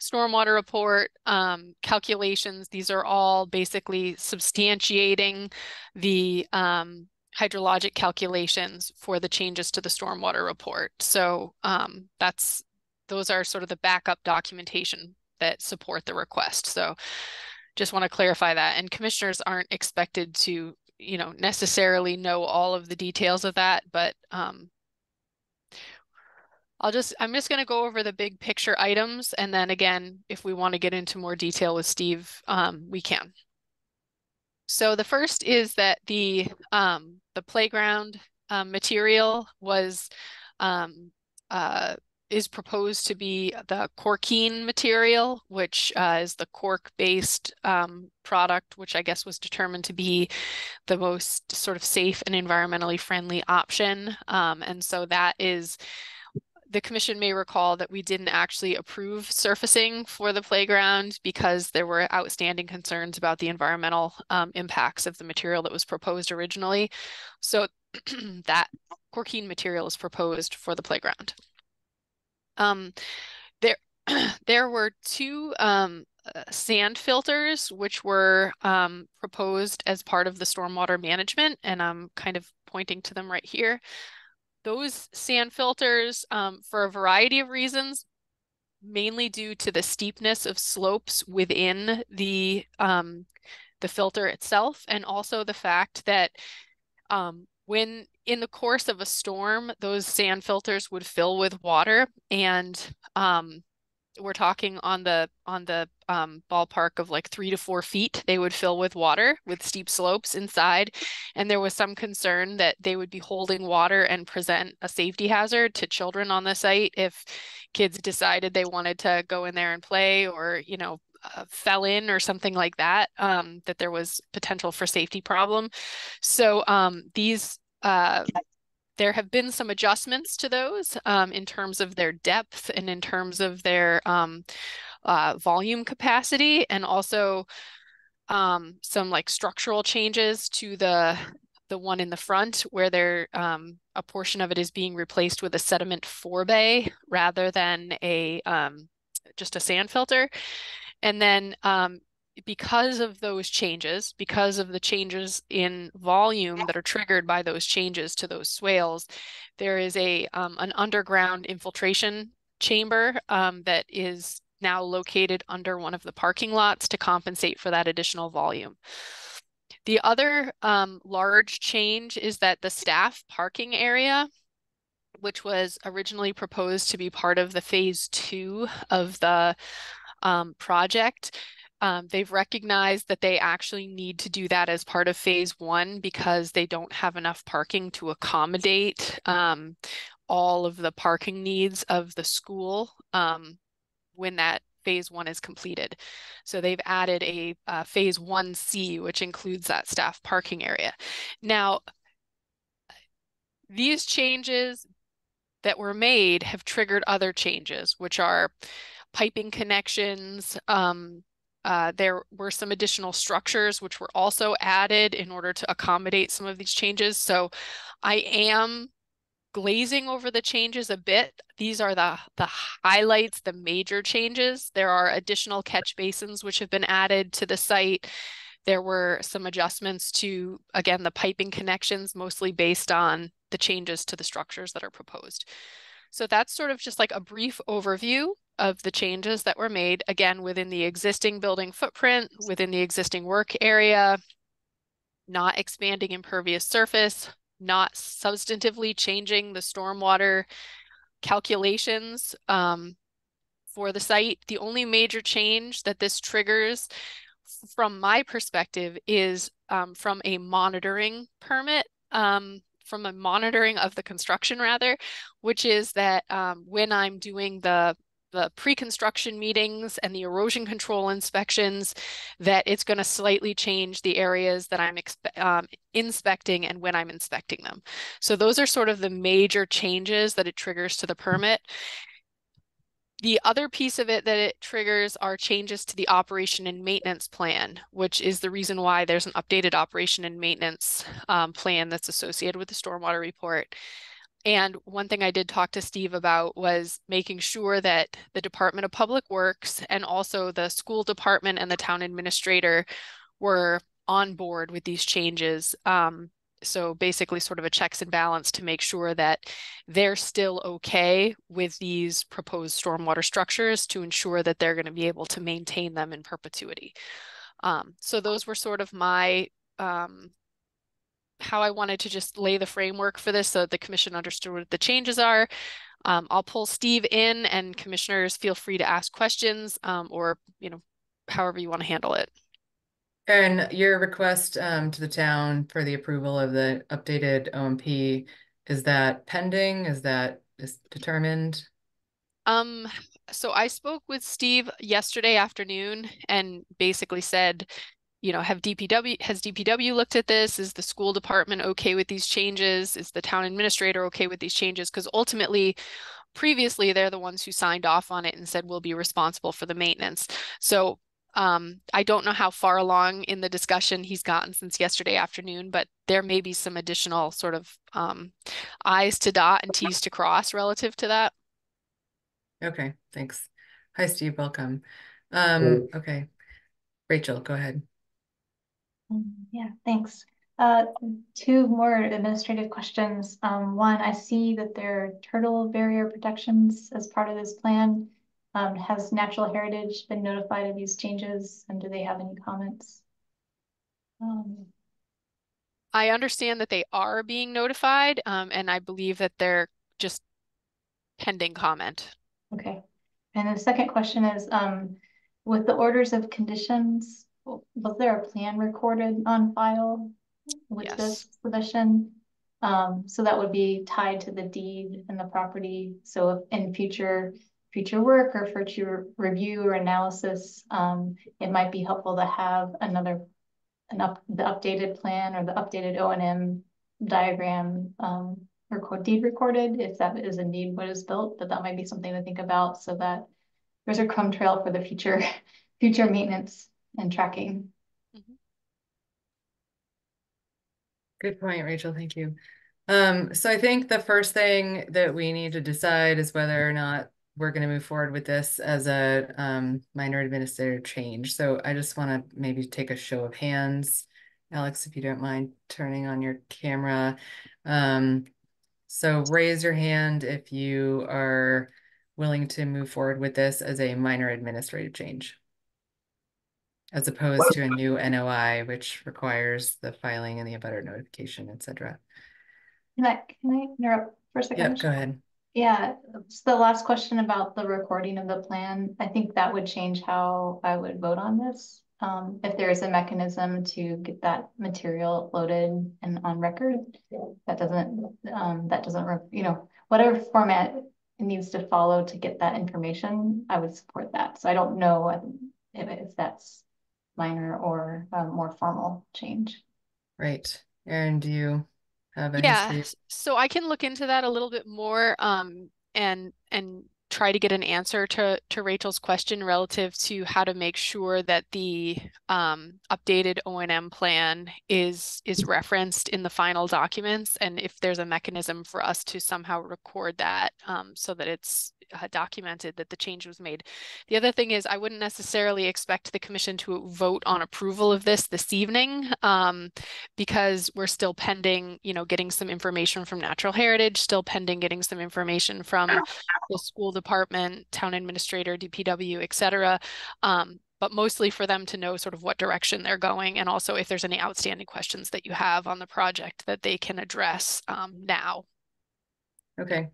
stormwater report, um, calculations. These are all basically substantiating the um, hydrologic calculations for the changes to the stormwater report. So um, that's those are sort of the backup documentation that support the request. So just want to clarify that. And commissioners aren't expected to, you know, necessarily know all of the details of that, but um, I'll just, I'm just going to go over the big picture items. And then again, if we want to get into more detail with Steve, um, we can. So the first is that the um, the playground um, material was um, uh, is proposed to be the corkine material, which uh, is the cork-based um, product, which I guess was determined to be the most sort of safe and environmentally friendly option. Um, and so that is the commission may recall that we didn't actually approve surfacing for the playground because there were outstanding concerns about the environmental um, impacts of the material that was proposed originally. So that corkine material is proposed for the playground. Um, there, there were two um, uh, sand filters which were um, proposed as part of the stormwater management, and I'm kind of pointing to them right here those sand filters um, for a variety of reasons, mainly due to the steepness of slopes within the um, the filter itself, and also the fact that um, when in the course of a storm, those sand filters would fill with water, and um, we're talking on the on the um, ballpark of like three to four feet. They would fill with water with steep slopes inside, and there was some concern that they would be holding water and present a safety hazard to children on the site if kids decided they wanted to go in there and play or you know uh, fell in or something like that. Um, that there was potential for safety problem. So um, these uh, there have been some adjustments to those um, in terms of their depth and in terms of their um, uh, volume capacity and also um, some like structural changes to the the one in the front where there um, a portion of it is being replaced with a sediment forebay rather than a um, just a sand filter. And then um, because of those changes, because of the changes in volume that are triggered by those changes to those swales, there is a um, an underground infiltration chamber um, that is now located under one of the parking lots to compensate for that additional volume. The other um, large change is that the staff parking area which was originally proposed to be part of the phase two of the um, project. Um, they've recognized that they actually need to do that as part of phase one because they don't have enough parking to accommodate um, all of the parking needs of the school um, when that phase one is completed. So they've added a uh, phase 1C, which includes that staff parking area. Now, these changes that were made have triggered other changes, which are piping connections. Um, uh, there were some additional structures which were also added in order to accommodate some of these changes. So I am glazing over the changes a bit. These are the, the highlights, the major changes. There are additional catch basins which have been added to the site. There were some adjustments to, again, the piping connections, mostly based on the changes to the structures that are proposed. So that's sort of just like a brief overview of the changes that were made, again, within the existing building footprint, within the existing work area, not expanding impervious surface, not substantively changing the stormwater calculations um, for the site. The only major change that this triggers from my perspective is um, from a monitoring permit, um, from a monitoring of the construction rather, which is that um, when I'm doing the the pre-construction meetings and the erosion control inspections that it's going to slightly change the areas that I'm um, inspecting and when I'm inspecting them. So those are sort of the major changes that it triggers to the permit. The other piece of it that it triggers are changes to the operation and maintenance plan, which is the reason why there's an updated operation and maintenance um, plan that's associated with the stormwater report. And one thing I did talk to Steve about was making sure that the Department of Public Works and also the school department and the town administrator were on board with these changes. Um, so basically sort of a checks and balance to make sure that they're still okay with these proposed stormwater structures to ensure that they're going to be able to maintain them in perpetuity. Um, so those were sort of my um, how I wanted to just lay the framework for this so that the commission understood what the changes are. Um, I'll pull Steve in and commissioners feel free to ask questions um, or, you know, however you want to handle it. And your request um, to the town for the approval of the updated OMP, is that pending? Is that is determined? Um, so I spoke with Steve yesterday afternoon and basically said, you know, have DPW, has DPW looked at this? Is the school department okay with these changes? Is the town administrator okay with these changes? Because ultimately, previously, they're the ones who signed off on it and said we'll be responsible for the maintenance. So um, I don't know how far along in the discussion he's gotten since yesterday afternoon, but there may be some additional sort of um, I's to dot and T's to cross relative to that. Okay, thanks. Hi, Steve, welcome. Um, okay, Rachel, go ahead. Um, yeah, thanks. Uh, two more administrative questions. Um, one, I see that there are turtle barrier protections as part of this plan. Um, has Natural Heritage been notified of these changes and do they have any comments? Um, I understand that they are being notified um, and I believe that they're just pending comment. Okay. And the second question is, um, with the orders of conditions, was there a plan recorded on file with Yes. this submission? Um, so that would be tied to the deed and the property. So if in future, future work or future review or analysis, um, it might be helpful to have another, an up, the updated plan or the updated O and M diagram, um, record deed recorded, if that is indeed what is built, but that might be something to think about so that there's a crumb trail for the future, future maintenance and tracking. Mm-hmm. Good point, Rachel. Thank you. Um, so I think the first thing that we need to decide is whether or not we're going to move forward with this as a um, minor administrative change. So I just want to maybe take a show of hands. Alex, if you don't mind turning on your camera. Um, so raise your hand if you are willing to move forward with this as a minor administrative change as opposed to a new NOI, which requires the filing and the abutter notification, et cetera. Can I, can I interrupt for a Yeah, second? go ahead. Yeah, so the last question about the recording of the plan, I think that would change how I would vote on this. Um, if there is a mechanism to get that material loaded and on record, that doesn't, um, that doesn't, you know, whatever format it needs to follow to get that information, I would support that. So I don't know if, if that's minor or a more formal change. Right. Erin, do you have any? Yeah, history? s- so I can look into that a little bit more, um, and and try to get an answer to to Rachel's question relative to how to make sure that the um updated O and M plan is is referenced in the final documents, and if there's a mechanism for us to somehow record that, um, so that it's uh, documented that the change was made. The other thing is I wouldn't necessarily expect the commission to vote on approval of this this evening, um, because we're still pending, you know, getting some information from Natural Heritage, still pending getting some information from the school department, town administrator, DPW, et cetera. Um, but mostly for them to know sort of what direction they're going and also if there's any outstanding questions that you have on the project that they can address um, now. Okay,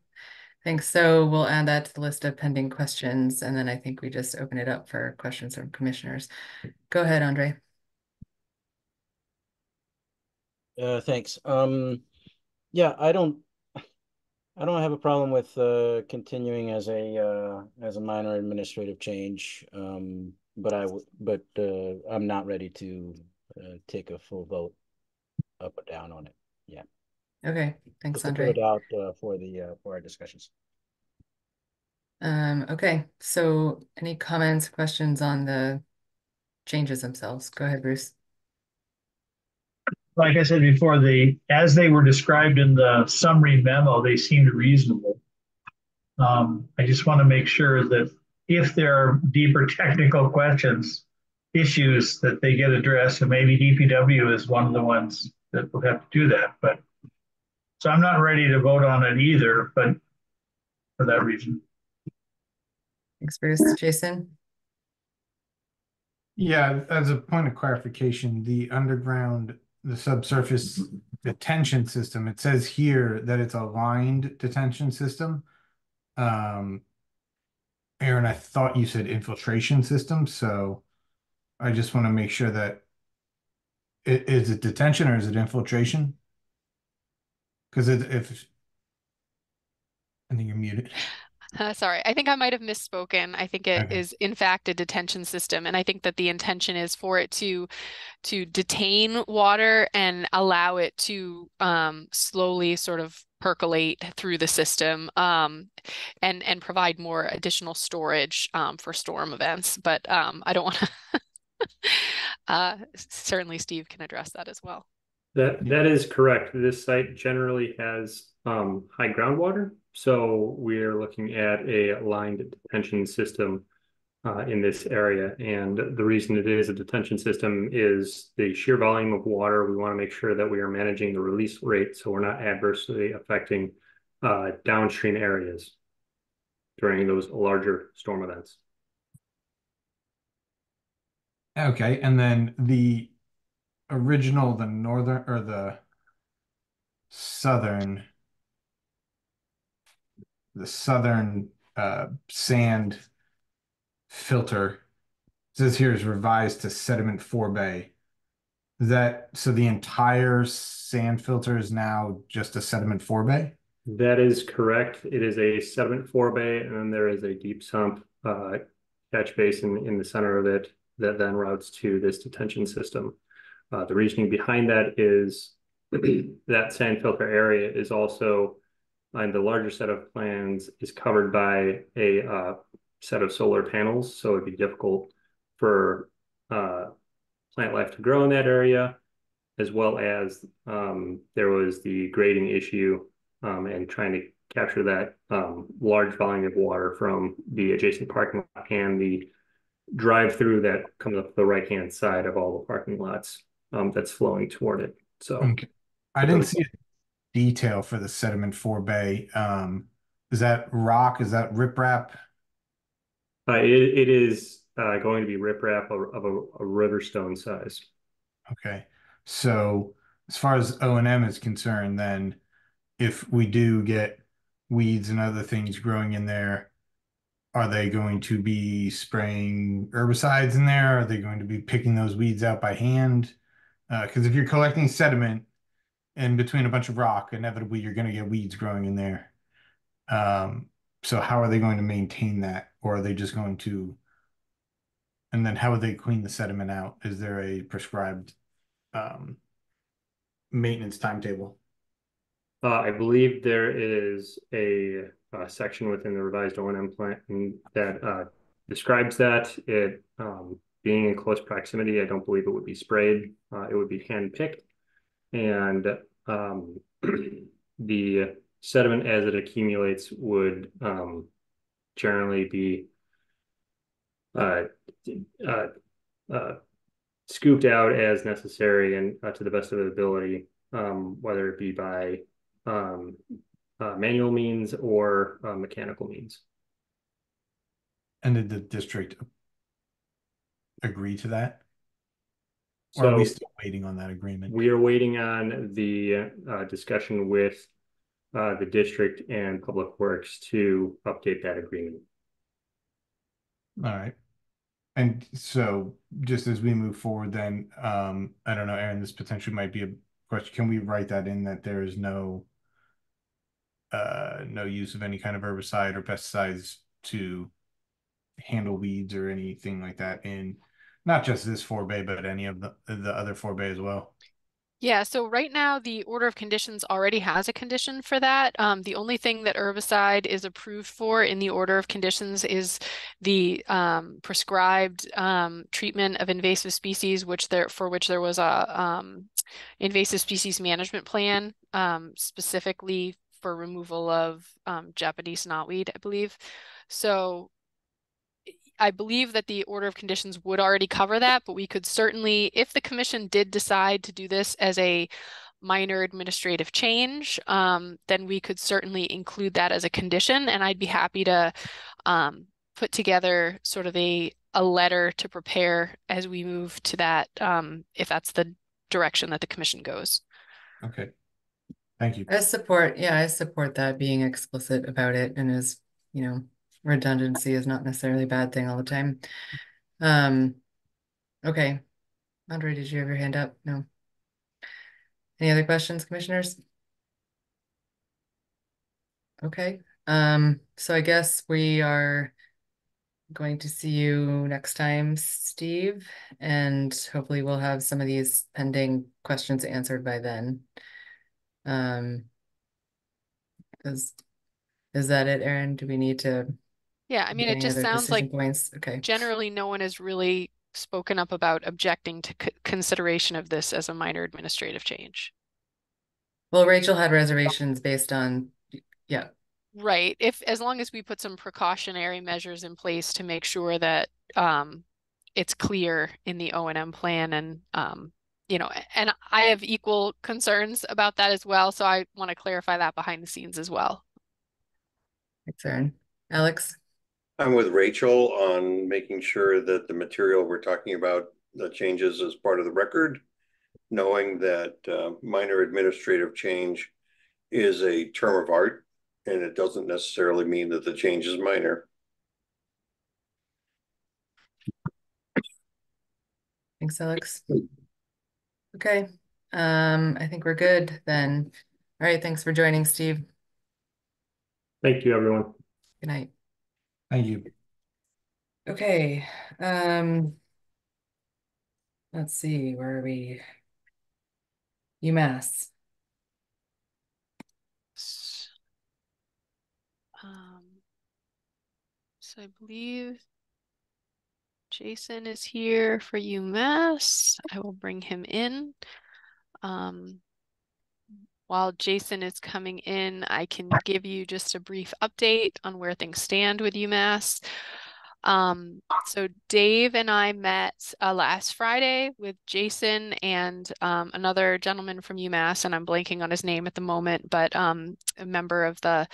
thanks. So we'll add that to the list of pending questions, and then I think we just open it up for questions from commissioners. Go ahead, Andre. Uh, thanks. Um, yeah, I don't, I don't have a problem with, uh, continuing as a, uh, as a minor administrative change. Um, but I would, but, uh, I'm not ready to, uh, take a full vote up or down on it. Yeah. Okay, thanks, Just to put Andre. it out, uh, for the, uh, for our discussions. Um, okay, so any comments, questions on the changes themselves? Go ahead, Bruce. Like I said before, the, as they were described in the summary memo, they seemed reasonable. Um, I just want to make sure that if there are deeper technical questions, issues that they get addressed, and maybe DPW is one of the ones that will have to do that, but so I'm not ready to vote on it either, but for that reason. Thanks, Bruce. Jason? Yeah, as a point of clarification, the underground, the subsurface detention system, it says here that it's a lined detention system. Um, Erin, I thought you said infiltration system, so I just want to make sure that i- is it detention or is it infiltration? Because it, if I think you're muted. Uh, sorry, I think I might have misspoken. I think it is Okay. in fact a detention system, and I think that the intention is for it to to detain water and allow it to um, slowly sort of percolate through the system um, and and provide more additional storage um, for storm events. But um, I don't want to. uh, certainly, Steve can address that as well. That that is correct. This site generally has um, high groundwater, so we're looking at a lined detention system uh, in this area. And the reason it is a detention system is the sheer volume of water. We want to make sure that we are managing the release rate so we're not adversely affecting uh, downstream areas during those larger storm events. Okay, and then the original, the northern or the southern, the southern uh, sand filter says here is revised to sediment forebay. That so? The entire sand filter is now just a sediment forebay. That is correct. It is a sediment forebay, and then there is a deep sump uh, catch basin in the center of it that then routes to this detention system. Uh, the reasoning behind that is that sand filter area is also, in the larger set of plans, is covered by a uh, set of solar panels, so it'd be difficult for uh, plant life to grow in that area, as well as um, there was the grading issue um, and trying to capture that um, large volume of water from the adjacent parking lot and the drive-through that comes up the right-hand side of all the parking lots um, that's flowing toward it. So Okay, I didn't see a detail for the sediment forebay. Um, is that rock? Is that riprap? uh, it, it is uh, going to be riprap of, of a, a river stone size. Okay, so as far as O and M is concerned, then if we do get weeds and other things growing in there, are they going to be spraying herbicides in there? Are they going to be picking those weeds out by hand? Because if you're collecting sediment in between a bunch of rock, inevitably you're going to get weeds growing in there. Um, so how are they going to maintain that? Or are they just going to, and then how would they clean the sediment out? Is there a prescribed um, maintenance timetable? Uh, I believe there is a, a section within the revised O and M plan that uh, describes that. It um, being in close proximity, I don't believe it would be sprayed. Uh, it would be hand picked, and um, the sediment as it accumulates would um, generally be uh, uh, uh, scooped out as necessary and uh, to the best of ability, um, whether it be by um, uh, manual means or uh, mechanical means. And did the district agree to that? Or So are we still waiting on that agreement? we are waiting on the uh, discussion with uh, the district and Public Works to update that agreement. All right. And so just as we move forward, then, um, I don't know, Erin, this potentially might be a question. Can we write that in that there is no uh, no use of any kind of herbicide or pesticides to handle weeds or anything like that in not just this forebay, but any of the the other four bay as well? Yeah, so right now the order of conditions already has a condition for that. Um, the only thing that herbicide is approved for in the order of conditions is the um, prescribed um, treatment of invasive species, which there for which there was a um, invasive species management plan um, specifically for removal of um, Japanese knotweed, I believe. So I believe that the order of conditions would already cover that, but we could certainly, if the commission did decide to do this as a minor administrative change, um, then we could certainly include that as a condition. And I'd be happy to um, put together sort of a, a letter to prepare as we move to that, um, if that's the direction that the commission goes. Okay. Thank you. I support, yeah, I support that being explicit about it and as, you know, redundancy is not necessarily a bad thing all the time. Um, okay. Andre, did you have your hand up? No. Any other questions, commissioners? Okay, um, so I guess we are going to see you next time, Steve, and hopefully we'll have some of these pending questions answered by then. Um, is, is that it, Erin? Do we need to? Yeah, I mean, it any just other sounds like Points, okay. generally no one has really spoken up about objecting to c- consideration of this as a minor administrative change. Well, Rachel had reservations based on, yeah, Right. If as long as we put some precautionary measures in place to make sure that um it's clear in the O and M plan and um you know, and I have equal concerns about that as well, so I want to clarify that behind the scenes as well. thanks, Erin. Alex? I'm with Rachel on making sure that the material we're talking about, the changes as part of the record, knowing that uh, minor administrative change is a term of art, and it doesn't necessarily mean that the change is minor. Thanks, Alex. Okay, um, I think we're good then. All right, thanks for joining, Steve. Thank you, everyone. Good night. Thank you. Okay, um. Let's see, where are we? UMass. S- Um, so I believe Jason is here for UMass. I will bring him in. Um, while Jason is coming in, I can give you just a brief update on where things stand with UMass. Um, so Dave and I met uh, last Friday with Jason and um, another gentleman from UMass, and I'm blanking on his name at the moment, but um, a member of the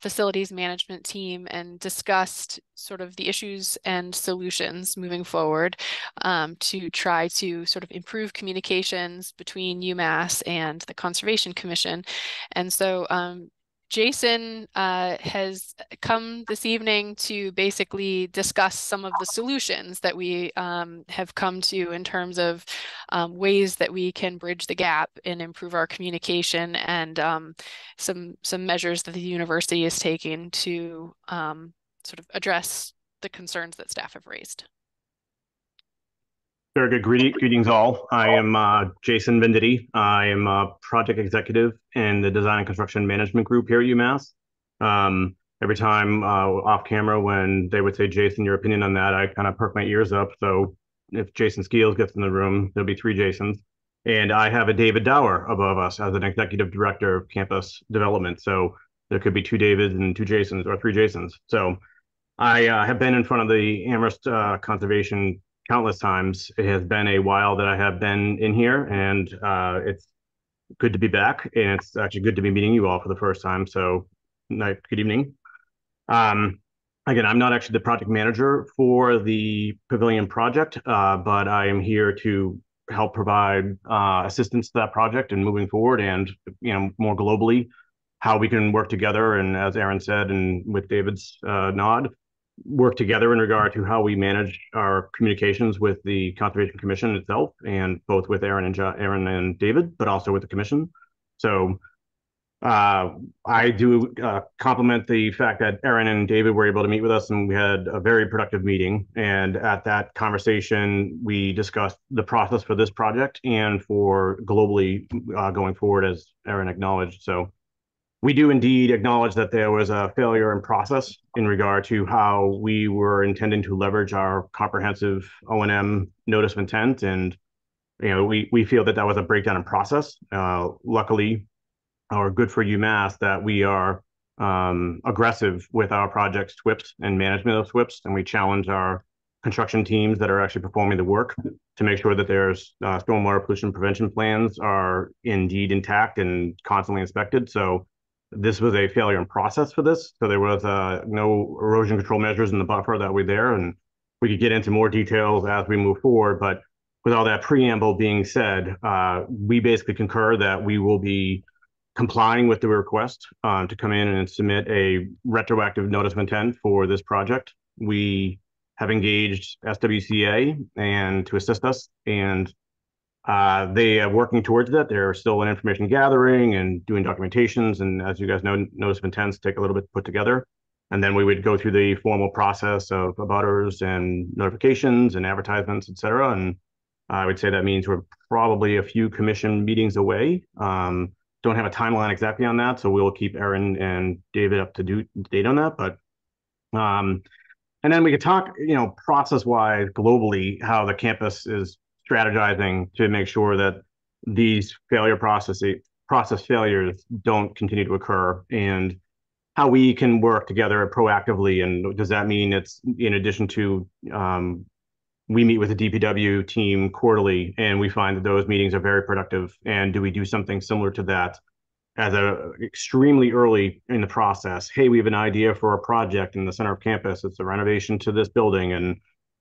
facilities management team and discussed sort of the issues and solutions moving forward um, to try to sort of improve communications between UMass and the Conservation Commission. And so um, Jason uh, has come this evening to basically discuss some of the solutions that we um, have come to in terms of um, ways that we can bridge the gap and improve our communication and um, some some measures that the university is taking to um, sort of address the concerns that staff have raised. Very good. Greeting, greetings all. I am uh, Jason Venditti. I am a project executive in the design and construction management group here at UMass. Um, every time uh, off camera when they would say, Jason, your opinion on that, I kind of perk my ears up. So if Jason Skeels gets in the room, there'll be three Jasons. And I have a David Dower above us as an executive director of campus development. So there could be two Davids and two Jasons or three Jasons. So I uh, have been in front of the Amherst uh, Conservation countless times. It has been a while that I have been in here, and uh, it's good to be back. And it's actually good to be meeting you all for the first time. So, night, good evening. Um, again, I'm not actually the project manager for the Pavilion project, uh, but I am here to help provide uh, assistance to that project and moving forward, and you know more globally, how we can work together. And as Erin said, and with David's uh, nod, work together in regard to how we manage our communications with the Conservation Commission itself, and both with Erin and jo- Erin and David, but also with the commission. So uh, I do uh, compliment the fact that Erin and David were able to meet with us, and we had a very productive meeting. And at that conversation, we discussed the process for this project and for globally uh, going forward, as Erin acknowledged. So we do indeed acknowledge that there was a failure in process in regard to how we were intending to leverage our comprehensive O&M notice of intent. And, you know, we, we feel that that was a breakdown in process. Uh, luckily, or good for UMass that we are um, aggressive with our project SWPPPs and management of SWPPPs. And we challenge our construction teams that are actually performing the work to make sure that their uh, stormwater pollution prevention plans are indeed intact and constantly inspected. So this was a failure in process for this. So there was uh, no erosion control measures in the buffer that were there. And we could get into more details as we move forward. But with all that preamble being said, uh, we basically concur that we will be complying with the request uh, to come in and submit a retroactive notice of intent for this project. We have engaged SWCA and to assist us and uh, they are working towards that. They're still in information gathering and doing documentations. And as you guys know, notice of intents take a little bit to put together. And then we would go through the formal process of abutters and notifications and advertisements, et cetera. And I would say that means we're probably a few commission meetings away. Um, don't have a timeline exactly on that, so we'll keep Erin and David up to do, date on that. But um, and then we could talk, you know, process wise globally how the campus is strategizing to make sure that these failure processes process failures don't continue to occur and how we can work together proactively. And does that mean it's in addition to um, we meet with the DPW team quarterly and we find that those meetings are very productive? And do we do something similar to that as a extremely early in the process? Hey we have an idea for a project in the center of campus. It's a renovation to this building and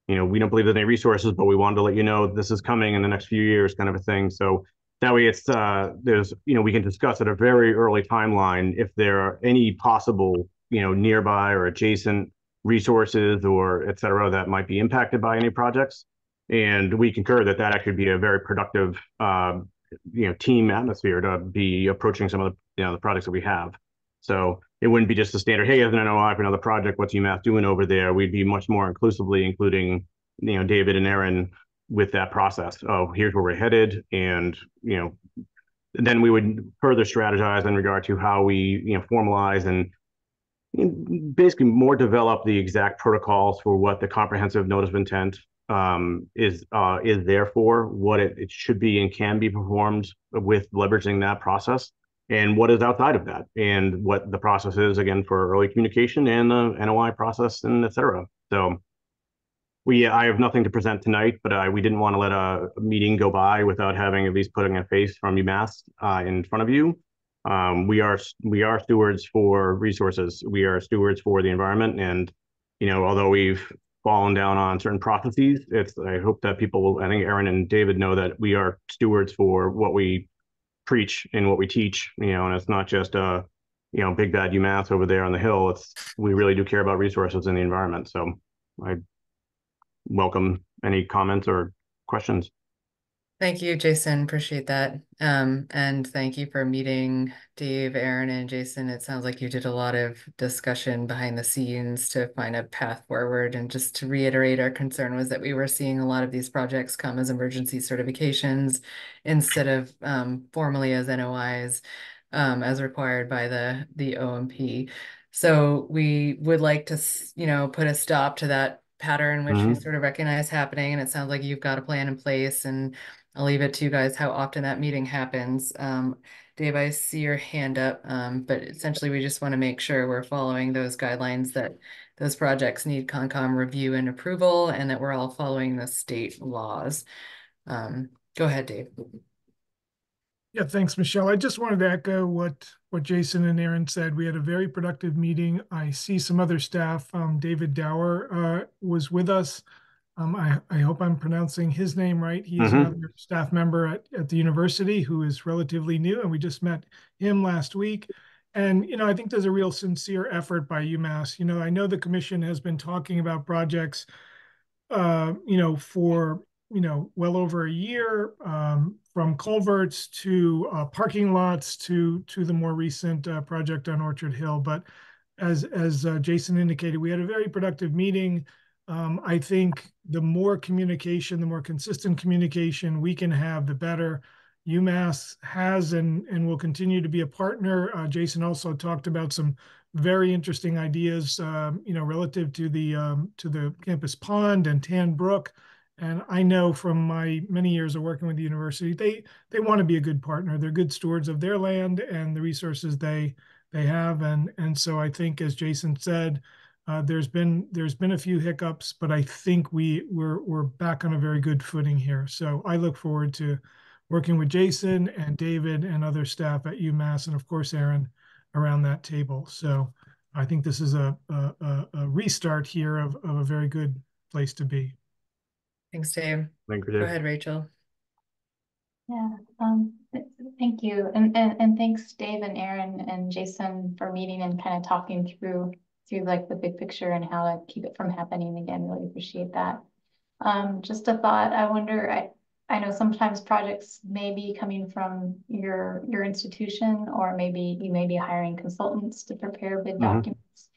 you know, we don't believe there's any resources, but we wanted to let you know this is coming in the next few years, kind of a thing. So that way, it's uh, there's you know we can discuss at a very early timeline if there are any possible you know nearby or adjacent resources or et cetera that might be impacted by any projects. And we concur that that actually be a very productive uh, you know team atmosphere to be approaching some of the you know the projects that we have. So it wouldn't be just the standard, hey, as an NOI for another project, what's UMass doing over there? We'd be much more inclusively including, you know, David and Erin with that process. Oh, here's where we're headed. And, you know, then we would further strategize in regard to how we, you know, formalize and basically more develop the exact protocols for what the comprehensive notice of intent um, is uh, is there for, what it, it should be and can be performed with leveraging that process and what is outside of that and what the process is again for early communication and the NOI process and et cetera. So we, I have nothing to present tonight, but we didn't want to let a meeting go by without having at least putting a face from UMass uh, in front of you. Um, we are we are stewards for resources. We are stewards for the environment, and you know, although we've fallen down on certain processes, it's I hope that people, I think Erin and David know that we are stewards for what we preach and what we teach, you know, and it's not just a you know, big bad UMass over there on the hill. It's we really do care about resources in the environment. So I welcome any comments or questions. Thank you, Jason. Appreciate that. Um, and thank you for meeting Dave, Erin, and Jason. It sounds like you did a lot of discussion behind the scenes to find a path forward. And just to reiterate, our concern was that we were seeing a lot of these projects come as emergency certifications instead of um, formally as NOIs um, as required by the the OMP. So we would like to, you know, put a stop to that pattern which we Mhm. sort of recognize happening and it sounds like you've got a plan in place and I'll leave it to you guys how often that meeting happens. Um, Dave, I see your hand up, um, but essentially we just want to make sure we're following those guidelines that those projects need Concom review and approval and that we're all following the state laws. Um, go ahead, Dave. Yeah, thanks, Michelle. I just wanted to echo what, what Jason and Aaron said. We had a very productive meeting. I see some other staff. Um, David Dower, uh, was with us. Um, I, I hope I'm pronouncing his name right. He's Mhm. another staff member at, at the university who is relatively new, and we just met him last week. And, you know, I think there's a real sincere effort by UMass. You know, I know the commission has been talking about projects, uh, you know, for, you know, well over a year, um, from culverts to, uh, parking lots to, to the more recent, uh, project on Orchard Hill. But as, as, uh, Jason indicated, we had a very productive meeting. Um, I think the more communication, the more consistent communication we can have, the better. UMass has and, and will continue to be a partner. Uh, Jason also talked about some very interesting ideas, um, you know, relative to the, um, to the campus pond and Tan Brook. And I know from my many years of working with the university, they, they want to be a good partner. They're good stewards of their land and the resources they, they have. And, and so I think, as Jason said, uh, there's been there's been a few hiccups, but I think we we're we're back on a very good footing here. So I look forward to working with Jason and David and other staff at UMass, and of course Erin around that table. So I think this is a a, a- a restart here of, of a very good place to be. Thanks, Dave. Thank you, Go ahead, Rachel. Yeah, um, th- thank you. And, and, and thanks Dave and Erin and Jason for meeting and kind of talking through, through like the big picture and how to keep it from happening again. Really appreciate that. Um, just a thought, I wonder, I, I know sometimes projects may be coming from your, your institution, or maybe you may be hiring consultants to prepare bid Mhm. documents.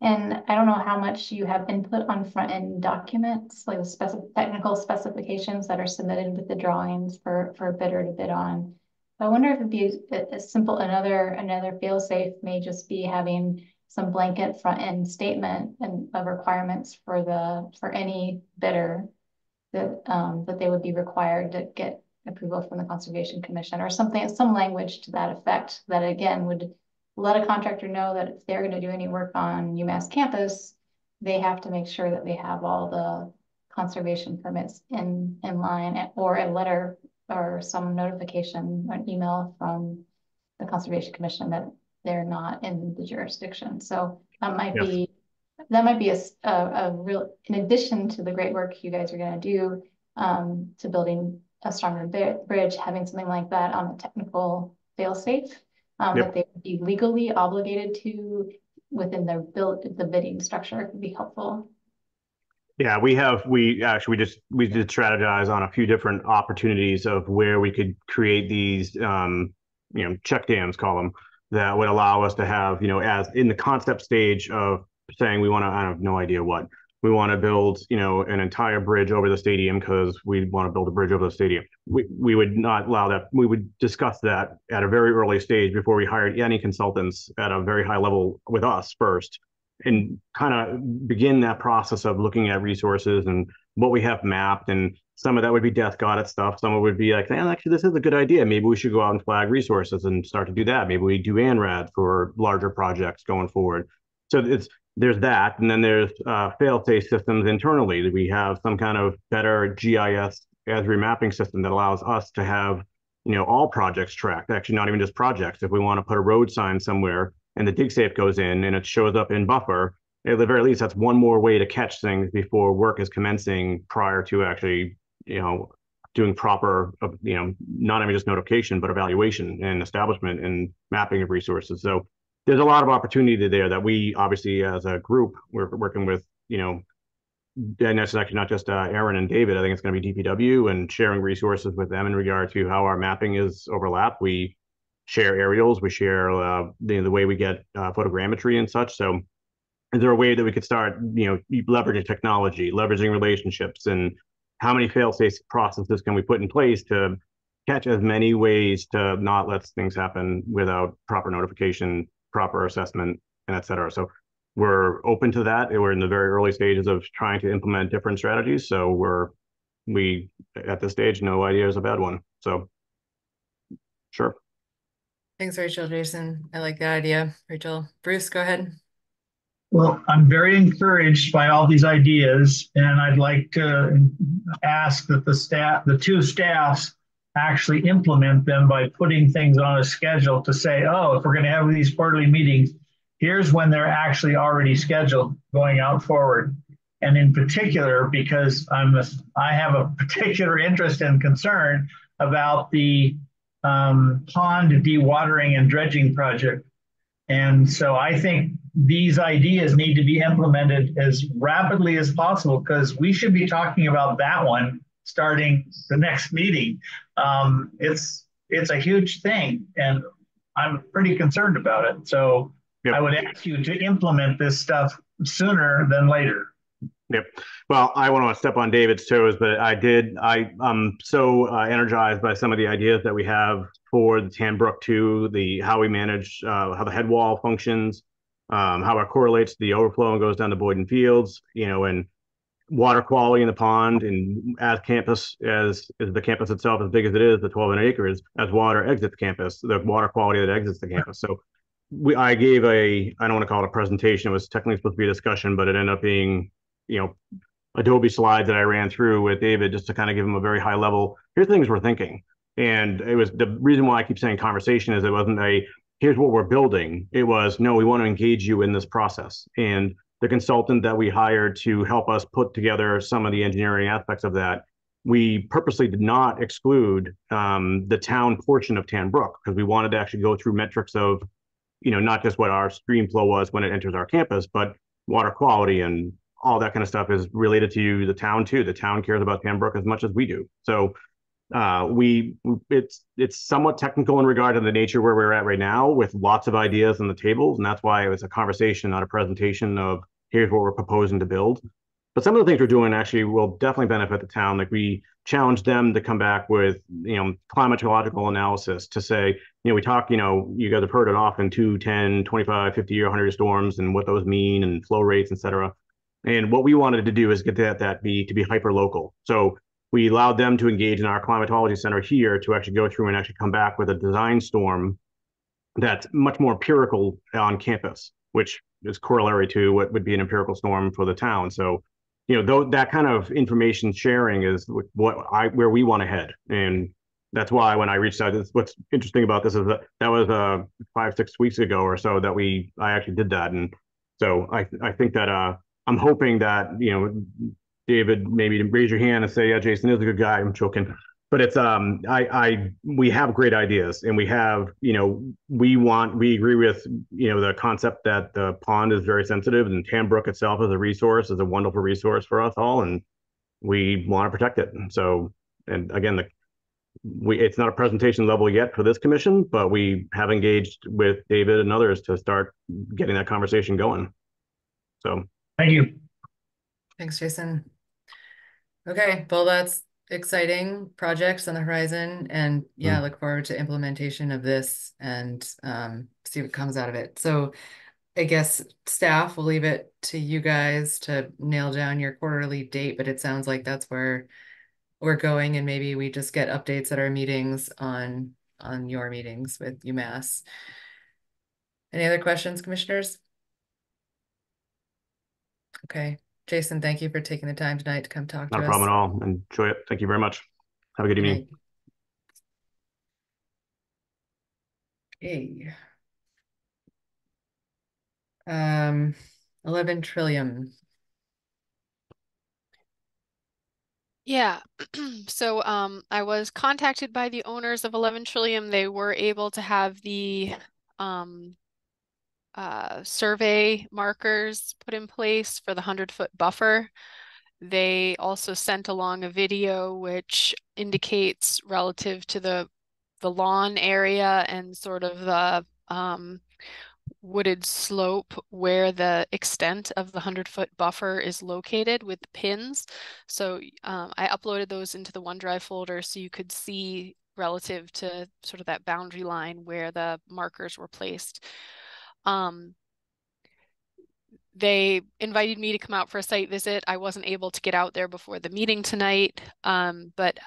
And I don't know how much you have input on front-end documents, like the specific technical specifications that are submitted with the drawings for, for a bidder to bid on. I wonder if it'd be a, a simple, another, another fail-safe may just be having some blanket front-end statement and of requirements for the, for any bidder that, um, that they would be required to get approval from the Conservation Commission or something, some language to that effect that again would let a contractor know that if they're gonna do any work on UMass campus, they have to make sure that they have all the conservation permits in, in line or a letter or some notification or an email from the Conservation Commission that they're not in the jurisdiction. So that might be, that might be a a real, in addition to the great work you guys are gonna do, um, to building a stronger bridge, having something like that on a technical fail-safe, um, Yep. that they would be legally obligated to within their build, the bidding structure could be helpful. Yeah, we have, we actually, we just, we did strategize on a few different opportunities of where we could create these, um, you know, check dams, call them, that would allow us to have, you know, as in the concept stage of saying we want to, I have no idea what. We want to build, you know, an entire bridge over the stadium because we want to build a bridge over the stadium. We, we would not allow that. We would discuss that at a very early stage before we hired any consultants at a very high level with us first and kind of begin that process of looking at resources and what we have mapped. And some of that would be death goddess stuff. Some of it would be like, man, actually, this is a good idea. Maybe we should go out and flag resources and start to do that. Maybe we do ANRAD for larger projects going forward. So it's there's that, and then there's uh, fail-safe systems internally. We have some kind of better GIS as remapping system that allows us to have, you know, all projects tracked. Actually, not even just projects. If we want to put a road sign somewhere, and the dig safe goes in and it shows up in buffer, at the very least, that's one more way to catch things before work is commencing prior to actually, you know, doing proper, uh, you know, not only just notification, but evaluation and establishment and mapping of resources. So there's a lot of opportunity there that we obviously as a group we're working with you know and that's actually not just uh, Erin and David. I think it's going to be DPW and sharing resources with them in regard to how our mapping is overlapped. We share aerials, we share uh, the, the way we get uh, photogrammetry and such. So, is there a way that we could start, you know, leveraging technology, leveraging relationships, and how many fail-safe processes can we put in place to catch as many ways to not let things happen without proper notification, proper assessment, and et cetera. So we're open to that. We're in the very early stages of trying to implement different strategies. So we're we at this stage, no idea is a bad one. So sure. Thanks, Rachel, Jason. I like that idea. Rachel, Bruce, go ahead. Well, I'm very encouraged by all these ideas, and I'd like to ask that the staff, the two staffs, actually implement them by putting things on a schedule to say, oh, if we're going to have these quarterly meetings, here's when they're actually already scheduled going out forward. And in particular, because I'm a, I have a particular interest and concern about the um, pond dewatering and dredging project. And so I think these ideas need to be implemented as rapidly as possible because we should be talking about that one starting the next meeting. Um, it's it's a huge thing, and I'm pretty concerned about it. So Yep. I would ask you to implement this stuff sooner than later. Yep. Well, I want to step on David's toes, but I did. I am so uh, energized by some of the ideas that we have for the Tanbrook 2, the how we manage uh, how the head wall functions, um, how it correlates to the overflow and goes down to Boyden Fields, you know, and water quality in the pond and as campus as is the campus itself as big as it is the 1200 acres as water exits campus the water quality that exits the campus so we I gave a I don't want to call it a presentation. It was technically supposed to be a discussion, but it ended up being you know Adobe slides that I ran through with David just to kind of give him a very high level. Here's things we're thinking, and it was the reason why I keep saying conversation is it wasn't a here's what we're building. It was no, we want to engage you in this process, and the consultant that we hired to help us put together some of the engineering aspects of that we purposely did not exclude um, the town portion of Tanbrook because we wanted to actually go through metrics of you know, not just what our stream flow was when it enters our campus, but water quality and all that kind of stuff is related to the town too. The town cares about Tanbrook as much as we do. So uh, we it's it's somewhat technical in regard to the nature where we're at right now with lots of ideas on the tables, and that's why it was a conversation, not a presentation of here's what we're proposing to build. But some of the things we're doing actually will definitely benefit the town. Like we challenge them to come back with, you know, climatological analysis to say, you know, we talk, you know, you guys have heard it often, 2, 10, 25, 50 year, 100 storms and what those mean and flow rates, et cetera. And what we wanted to do is get that, that be to be hyper local. So we allowed them to engage in our climatology center here to actually go through and actually come back with a design storm that's much more empirical on campus, which is corollary to what would be an empirical storm for the town. So you know, that kind of information sharing is what I where we want to head, and that's why when I reached out, what's interesting about this is that that was uh five six weeks ago or so that we I actually did that, and so I I think that uh I'm hoping that you know David maybe raise your hand and say yeah Jason is a good guy. I'm joking, but it's um I I we have great ideas and we have you know we want we agree with you know the concept that the pond is very sensitive and Tanbrook itself as a resource is a wonderful resource for us all and we want to protect it. So and again the we it's not a presentation level yet for this commission, but we have engaged with David and others to start getting that conversation going. So thank you. Thanks, Jason. Okay, well that's exciting projects on the horizon and yeah, mm. look forward to implementation of this and um, see what comes out of it. So I guess staff will leave it to you guys to nail down your quarterly date, but it sounds like that's where we're going and maybe we just get updates at our meetings on on your meetings with UMass. Any other questions, commissioners? Okay. Jason, thank you for taking the time tonight to come talk Not to us. Not a problem at all. Enjoy it. Thank you very much. Have a good evening. Okay. Um, 11 Trillium. Yeah. so um I was contacted by the owners of 11 Trillium. They were able to have the um uh, survey markers put in place for the 100 foot buffer. They also sent along a video which indicates relative to the the lawn area and sort of the um, wooded slope where the extent of the 100 foot buffer is located with the pins. So um, I uploaded those into the OneDrive folder so you could see relative to sort of that boundary line where the markers were placed. Um, they invited me to come out for a site visit. I wasn't able to get out there before the meeting tonight, um, but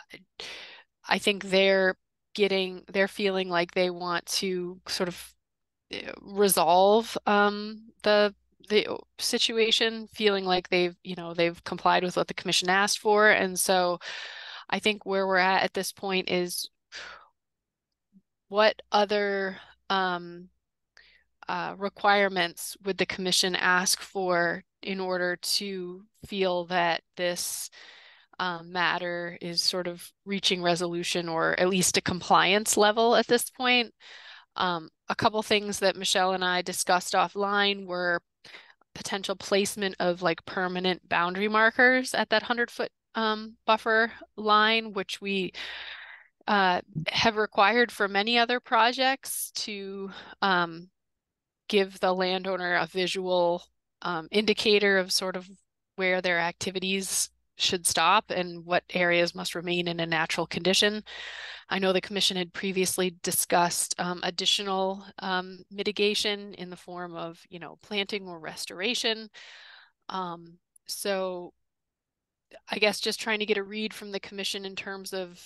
I think they're getting, they're feeling like they want to sort of eh, resolve um, the the situation, feeling like they've, you know, they've complied with what the commission asked for, and so I think where we're at at this point is what other um, uh, requirements would the commission ask for in order to feel that this um, matter is sort of reaching resolution or at least a compliance level at this point? Um, a couple things that Michelle and I discussed offline were potential placement of like permanent boundary markers at that 100 foot um, buffer line, which we uh, have required for many other projects to um, give the landowner a visual um, indicator of sort of where their activities should stop and what areas must remain in a natural condition. I know the commission had previously discussed um, additional um, mitigation in the form of, you know, planting or restoration. Um, so I guess just trying to get a read from the commission in terms of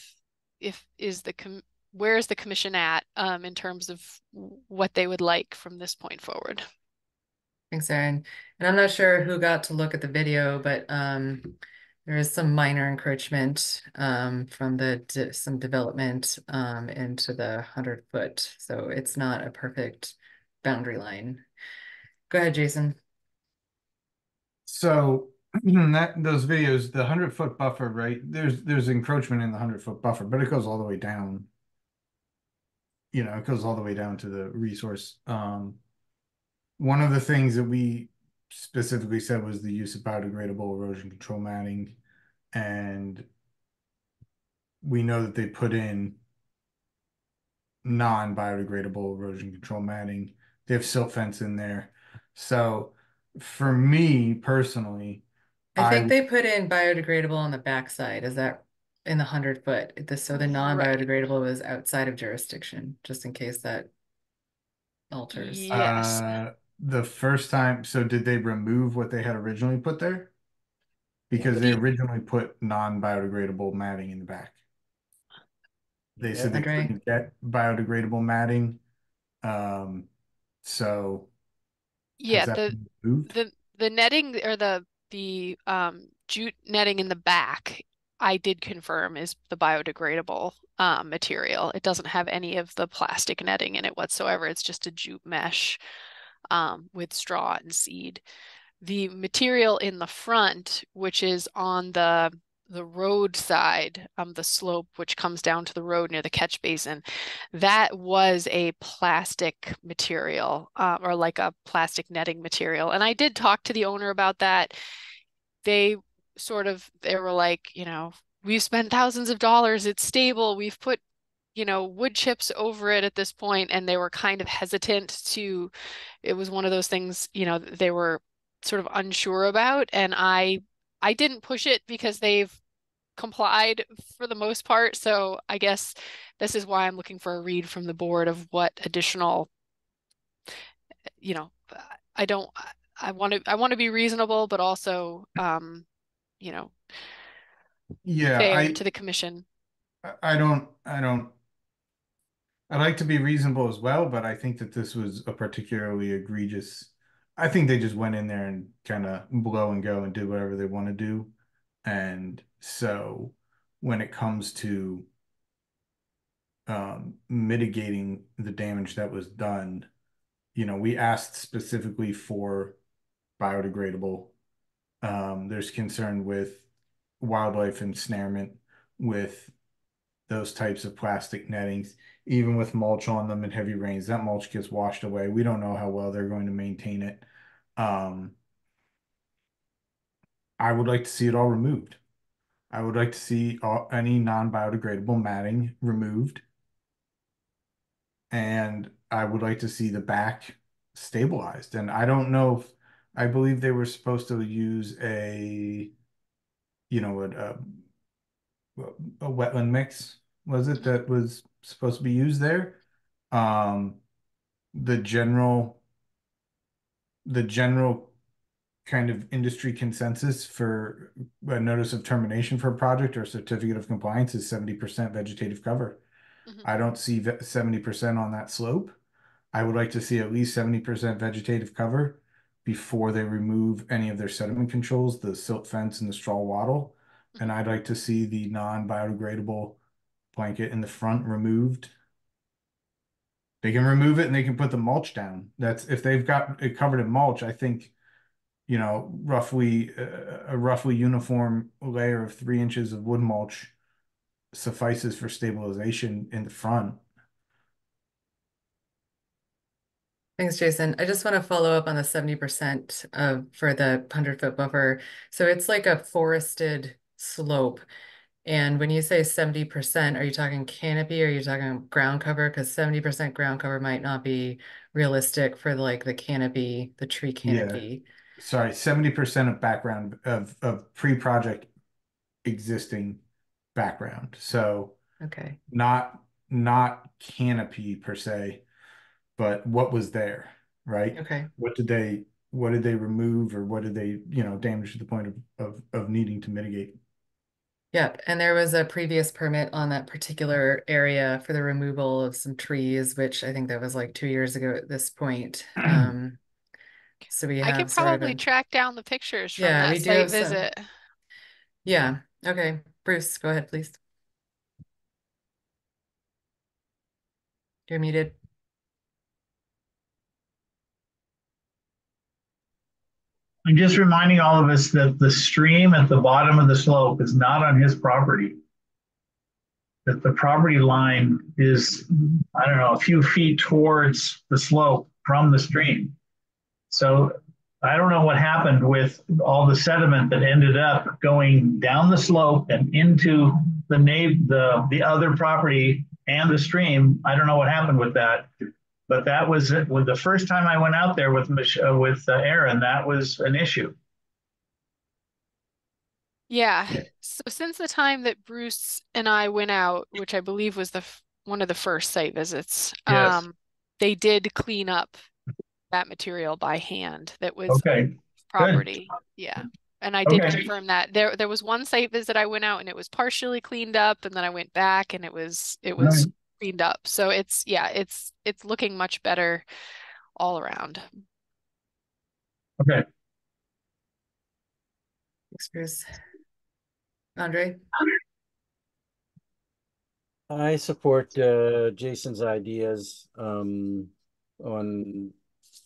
if is the com where is the commission at um, in terms of what they would like from this point forward? Thanks, Erin. And I'm not sure who got to look at the video, but um, there is some minor encroachment um, from the de some development um, into the 100 foot. So it's not a perfect boundary line. Go ahead, Jason. So that those videos, the 100 foot buffer, right? There's there's encroachment in the 100 foot buffer, but it goes all the way down you know, it goes all the way down to the resource. Um, one of the things that we specifically said was the use of biodegradable erosion control matting. And we know that they put in non-biodegradable erosion control matting. They have silt fence in there. So for me personally, I think they put in biodegradable on the backside. Is that in the hundred foot. The, so the non-biodegradable was outside of jurisdiction, just in case that alters. Yes. Uh, the first time, so did they remove what they had originally put there? Because they originally put non-biodegradable matting in the back. They said they Andre? couldn't get biodegradable matting. Um, so Yeah, the the the netting or the the um jute netting in the back I did confirm is the biodegradable um, material. It doesn't have any of the plastic netting in it whatsoever. It's just a jute mesh um, with straw and seed. The material in the front, which is on the the road side, um, the slope which comes down to the road near the catch basin, that was a plastic material uh, or like a plastic netting material. And I did talk to the owner about that. They sort of they were like, you know, we've spent thousands of dollars, it's stable, we've put you know wood chips over it at this point and they were kind of hesitant to it was one of those things you know they were sort of unsure about and i i didn't push it because they've complied for the most part so i guess this is why i'm looking for a read from the board of what additional you know i don't i want to i want to be reasonable but also um you know, Yeah, I, to the commission. I don't, I don't. I like to be reasonable as well, but I think that this was a particularly egregious. I think they just went in there and kind of blow and go and did whatever they want to do. And so when it comes to um, mitigating the damage that was done, you know, we asked specifically for biodegradable um, there's concern with wildlife ensnarement with those types of plastic nettings, even with mulch on them and heavy rains, that mulch gets washed away. We don't know how well they're going to maintain it. Um, I would like to see it all removed. I would like to see all, any non-biodegradable matting removed. And I would like to see the back stabilized. And I don't know if, I believe they were supposed to use a, you know, a, a wetland mix, was it, that was supposed to be used there? Um, the general, the general kind of industry consensus for a notice of termination for a project or certificate of compliance is seventy percent vegetative cover. Mhm. I don't see seventy percent on that slope. I would like to see at least seventy percent vegetative cover before they remove any of their sediment controls, the silt fence and the straw wattle. And I'd like to see the non-biodegradable blanket in the front removed. They can remove it and they can put the mulch down. That's if they've got it covered in mulch, I think, you know, roughly uh, a roughly uniform layer of three inches of wood mulch suffices for stabilization in the front. Thanks, Jason. I just want to follow up on the seventy percent of for the hundred foot buffer. So it's like a forested slope. And when you say seventy percent, are you talking canopy or are you talking ground cover? Because seventy percent ground cover might not be realistic for like the canopy, the tree canopy. Yeah. Sorry, seventy percent of background of of pre-project existing background. So Okay, not not canopy per se, but what was there, right? okay. What did they what did they remove or what did they, you know, damage to the point of of of needing to mitigate? Yep, and there was a previous permit on that particular area for the removal of some trees, which I think that was like two years ago at this point. Um, so we I could have sort of probably a- track down the pictures from Yeah, we that do site have some. visit. Yeah, okay. Bruce, go ahead, please. You're muted. I'm just reminding all of us that the stream at the bottom of the slope is not on his property. That the property line is, I don't know, a few feet towards the slope from the stream. So I don't know what happened with all the sediment that ended up going down the slope and into the the, the other property and the stream. I don't know what happened with that. But that was it. With the first time I went out there with Mich- uh, with uh, Erin, that was an issue. Yeah. So since the time that Bruce and I went out, which I believe was the f- one of the first site visits, Yes. um, they did clean up that material by hand that was Okay, property. Yeah. And I did Okay. confirm that. There there was one site visit I went out and it was partially cleaned up and then I went back and it was it was Right. Cleaned up. So it's yeah, it's it's looking much better all around. okay. Thanks, Chris. Andre? I support uh Jason's ideas um on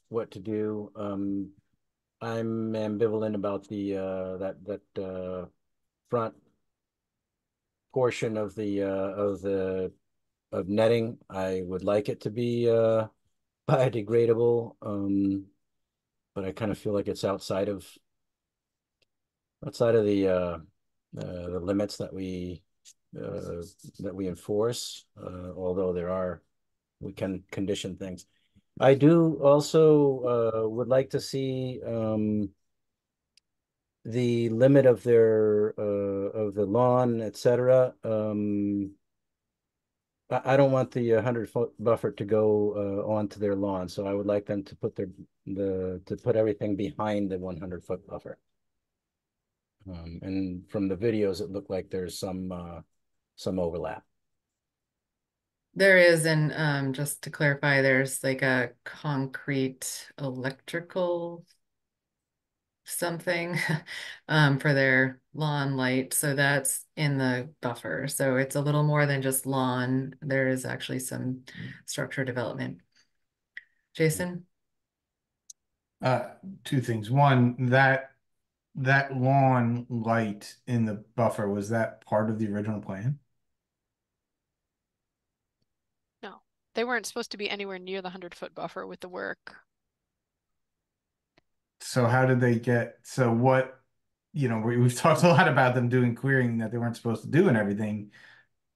what to do. Um I'm ambivalent about the uh that that uh front portion of the uh of the of netting. I would like it to be uh biodegradable. Um but I kind of feel like it's outside of outside of the uh uh the limits that we uh, that we enforce, uh, although there are, we can condition things. I do also uh, would like to see um, the limit of their uh, of the lawn, etc. Um, I, don't want the hundred foot buffer to go uh, onto their lawn, so I would like them to put their the to put everything behind the one hundred foot buffer. Um, and from the videos, it looked like there's some uh, some overlap. There is, and um, just to clarify, there's like a concrete electrical something um, for their lawn light. So that's in the buffer. So it's a little more than just lawn. There is actually some structure development. Jason? Uh, two things. One, that that lawn light in the buffer, was that part of the original plan? No they weren't supposed to be anywhere near the hundred foot buffer with the work. So how did they get, so what, you know, we, we've talked a lot about them doing clearing that they weren't supposed to do and everything.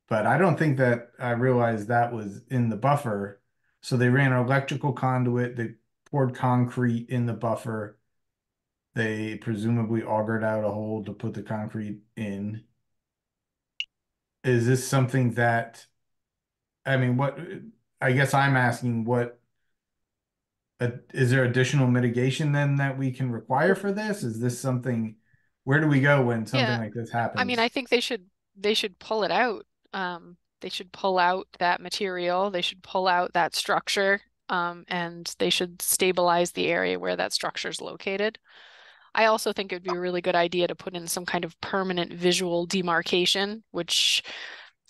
But I don't think that I realized that was in the buffer. So they ran an electrical conduit, they poured concrete in the buffer. They presumably augured out a hole to put the concrete in. Is this something that, I mean, what, I guess I'm asking what uh, is there additional mitigation then that we can require for this? Is this something, where do we go when something Yeah. like this happens? I mean, I think they should they should pull it out. Um, they should pull out that material. They should pull out that structure. Um, and they should stabilize the area where that structure is located. I also think it'd be a really good idea to put in some kind of permanent visual demarcation, which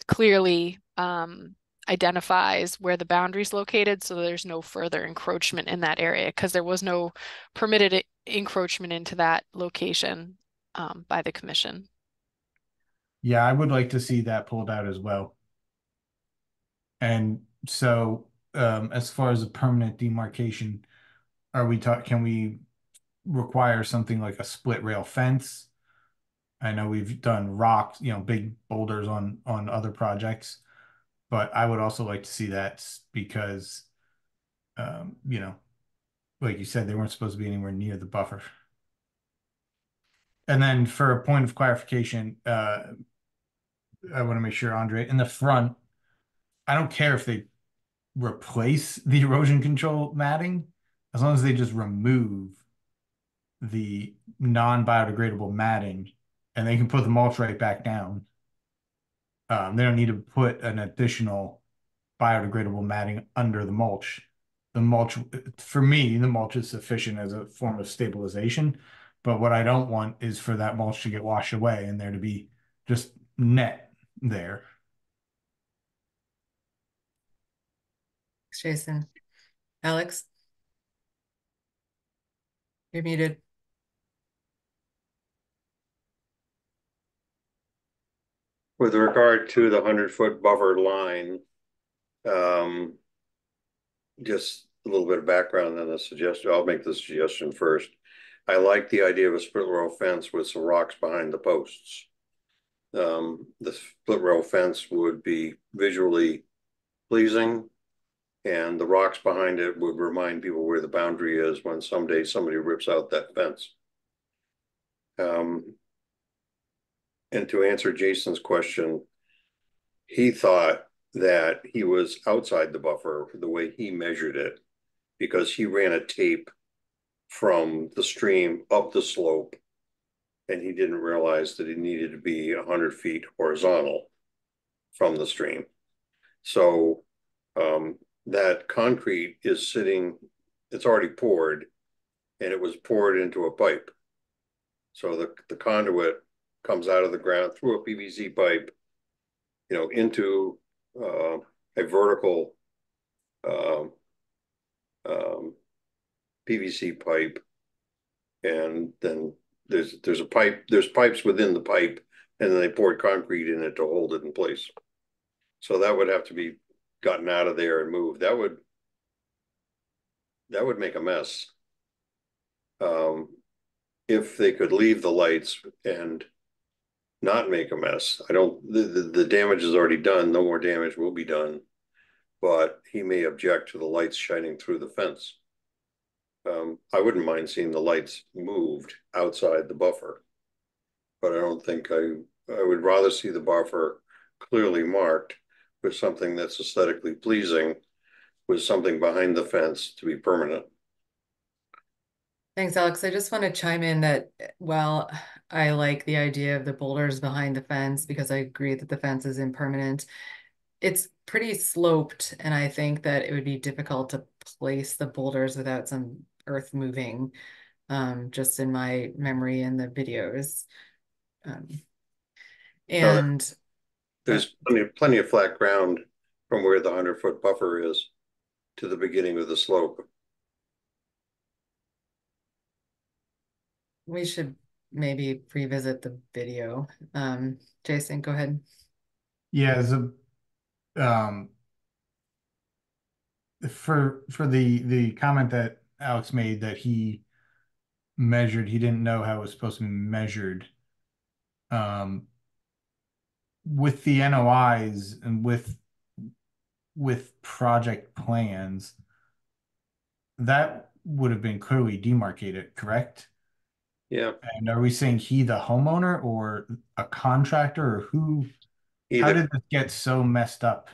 clearly um, identifies where the boundary is located so there's no further encroachment in that area because there was no permitted encroachment into that location um, by the commission. Yeah, I would like to see that pulled out as well. And so, um, as far as a permanent demarcation, are we talk, can we require something like a split rail fence? I know we've done rocks, you know, big boulders on, on other projects. But I would also like to see that because, um, you know, like you said, they weren't supposed to be anywhere near the buffer. And then for a point of clarification, uh, I want to make sure, Andre, in the front, I don't care if they replace the erosion control matting, as long as they just remove the non-biodegradable matting and they can put the mulch right back down. Um, they don't need to put an additional biodegradable matting under the mulch. The mulch, for me, the mulch is sufficient as a form of stabilization. But what I don't want is for that mulch to get washed away and there to be just net there. Thanks, Jason. Alex? You're muted. With regard to the hundred foot buffer line, um, just a little bit of background on the suggestion. I'll make the suggestion first. I like the idea of a split rail fence with some rocks behind the posts. Um, the split rail fence would be visually pleasing. And the rocks behind it would remind people where the boundary is when someday somebody rips out that fence. Um, and to answer Jason's question, he thought that he was outside the buffer the way he measured it because he ran a tape from the stream up the slope and he didn't realize that he needed to be 100 feet horizontal from the stream. So um, that concrete is sitting, it's already poured and it was poured into a pipe. So the, the conduit comes out of the ground through a PVC pipe, you know, into uh, a vertical um, um, PVC pipe. And then there's there's a pipe, there's pipes within the pipe, and then they poured concrete in it to hold it in place. So that would have to be gotten out of there and moved. That would that would make a mess. Um, if they could leave the lights and not make a mess. I don't, the, the, the damage is already done. No more damage will be done. But he may object to the lights shining through the fence. Um, I wouldn't mind seeing the lights moved outside the buffer. But I don't think I, I would rather see the buffer clearly marked with something that's aesthetically pleasing with something behind the fence to be permanent. Thanks, Alex. I just want to chime in that while I like the idea of the boulders behind the fence because I agree that the fence is impermanent, it's pretty sloped, and I think that it would be difficult to place the boulders without some earth moving, um, just in my memory and the videos. Um, and There's plenty, plenty of flat ground from where the hundred foot buffer is to the beginning of the slope. we should maybe revisit the video. Um, Jason, go ahead. Yeah, as a, um, for for the the comment that Alex made that he measured, he didn't know how it was supposed to be measured. Um, with the NOIs and with with project plans, that would have been clearly demarcated, correct? Yeah, And are we saying he, the homeowner, or a contractor, or who? How did this get so messed up?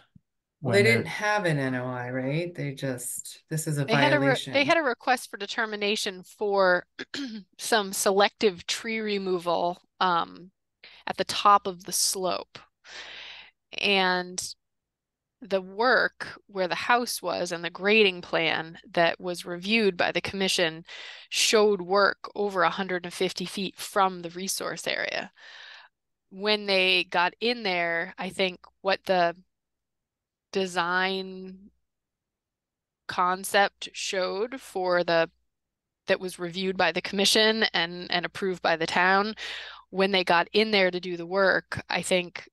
Well, they didn't have an NOI, right? They just, this is a They had a, re- violation. they had a request for determination for some selective tree removal, um, at the top of the slope. And the work where the house was and the grading plan that was reviewed by the commission showed work over hundred and fifty feet from the resource area. When they got in there, I think what the design concept showed for the that was reviewed by the commission and and approved by the town when they got in there to do the work i think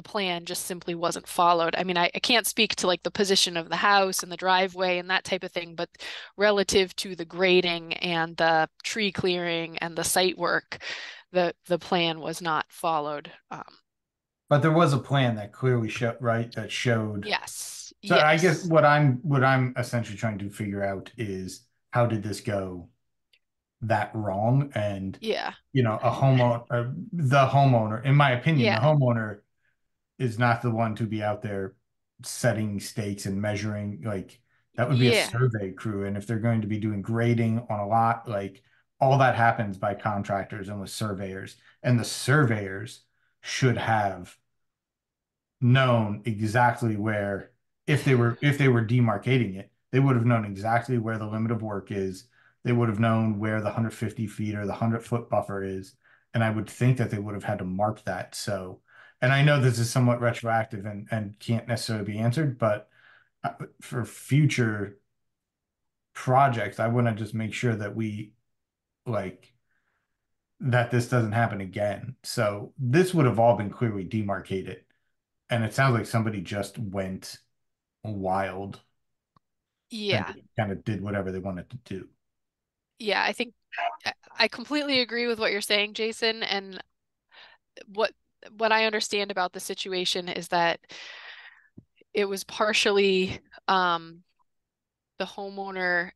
the plan just simply wasn't followed i mean I, I can't speak to like the position of the house and the driveway and that type of thing but relative to the grading and the tree clearing and the site work the the plan was not followed um But there was a plan that clearly showed, right, that showed. yes So I guess what I'm what I'm essentially trying to figure out is how did this go that wrong? And yeah you know, a homeowner, uh, the homeowner, in my opinion, Yeah. the homeowner is not the one to be out there setting stakes and measuring. Like that would be a survey crew, and if they're going to be doing grading on a lot, like all that happens by contractors and with surveyors, and the surveyors should have known exactly where if they were if they were demarcating it they would have known exactly where the limit of work is. They would have known where the 150 feet or the 100 foot buffer is. And i would think that they would have had to mark that. So and i know this is somewhat retroactive and and can't necessarily be answered but uh, for future projects i want to just make sure that we like that this doesn't happen again. So this would have all been clearly demarcated. And it sounds like somebody just went wild yeah. kind of did whatever they wanted to do. Yeah, I think I- I completely agree with what you're saying, Jason. And what what I understand about the situation is that it was partially um, the homeowner,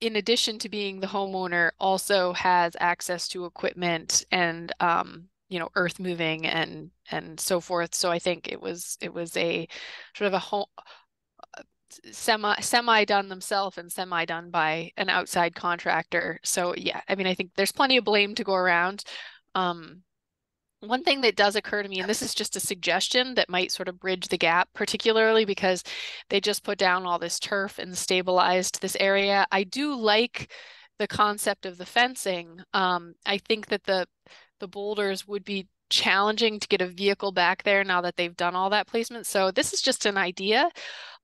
in addition to being the homeowner, also has access to equipment and um, you know, earth moving and and so forth. So I think it was it was a sort of a home semi semi done themselves and semi done by an outside contractor. So yeah, I mean, I think there's plenty of blame to go around. Um, one thing that does occur to me, and this is just a suggestion that might sort of bridge the gap, particularly because they just put down all this turf and stabilized this area. I do like the concept of the fencing. Um, I think that the the boulders would be challenging to get a vehicle back there now that they've done all that placement. So this is just an idea,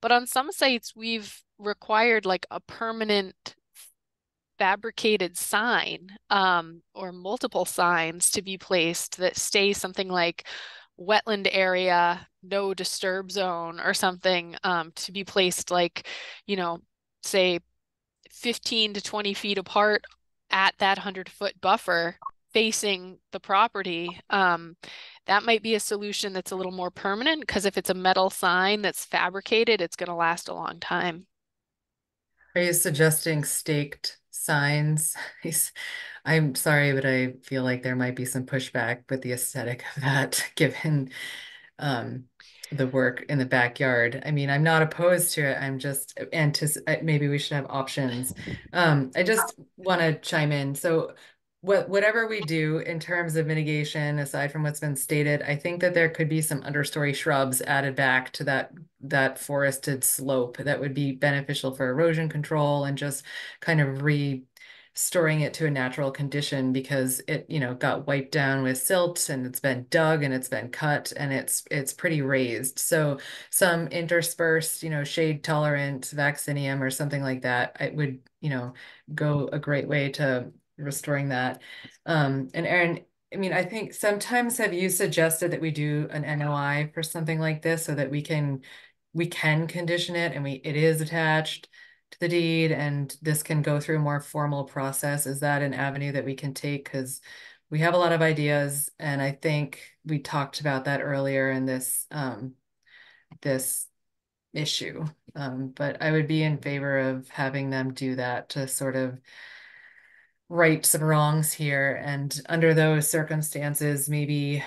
but on some sites we've required like a permanent fabricated sign um, or multiple signs to be placed that say something like wetland area, no disturb zone or something um, to be placed like, you know, say 15 to 20 feet apart at that 100 foot buffer facing the property. Um, that might be a solution that's a little more permanent because if it's a metal sign that's fabricated, it's going to last a long time. Are you suggesting staked signs? I'm sorry, but I feel like there might be some pushback with the aesthetic of that, given um, the work in the backyard. I mean, I'm not opposed to it. I'm just antici- maybe we should have options. Um, I just want to chime in. So what whatever we do in terms of mitigation, aside from what's been stated, I think that there could be some understory shrubs added back to that that forested slope that would be beneficial for erosion control and just kind of restoring it to a natural condition because it you know got wiped down with silt and it's been dug and it's been cut and it's it's pretty raised. So some interspersed you know shade tolerant vaccinium or something like that it would you know go a great way to restoring that um and Erin I mean, I think sometimes have you suggested that we do an NOI for something like this so that we can we can condition it and we, it is attached to the deed and this can go through a more formal process. Is that an avenue that we can take? Because we have a lot of ideas and I think we talked about that earlier in this, um, this issue. Um, but I would be in favor of having them do that to sort of right some wrongs here. And under those circumstances, maybe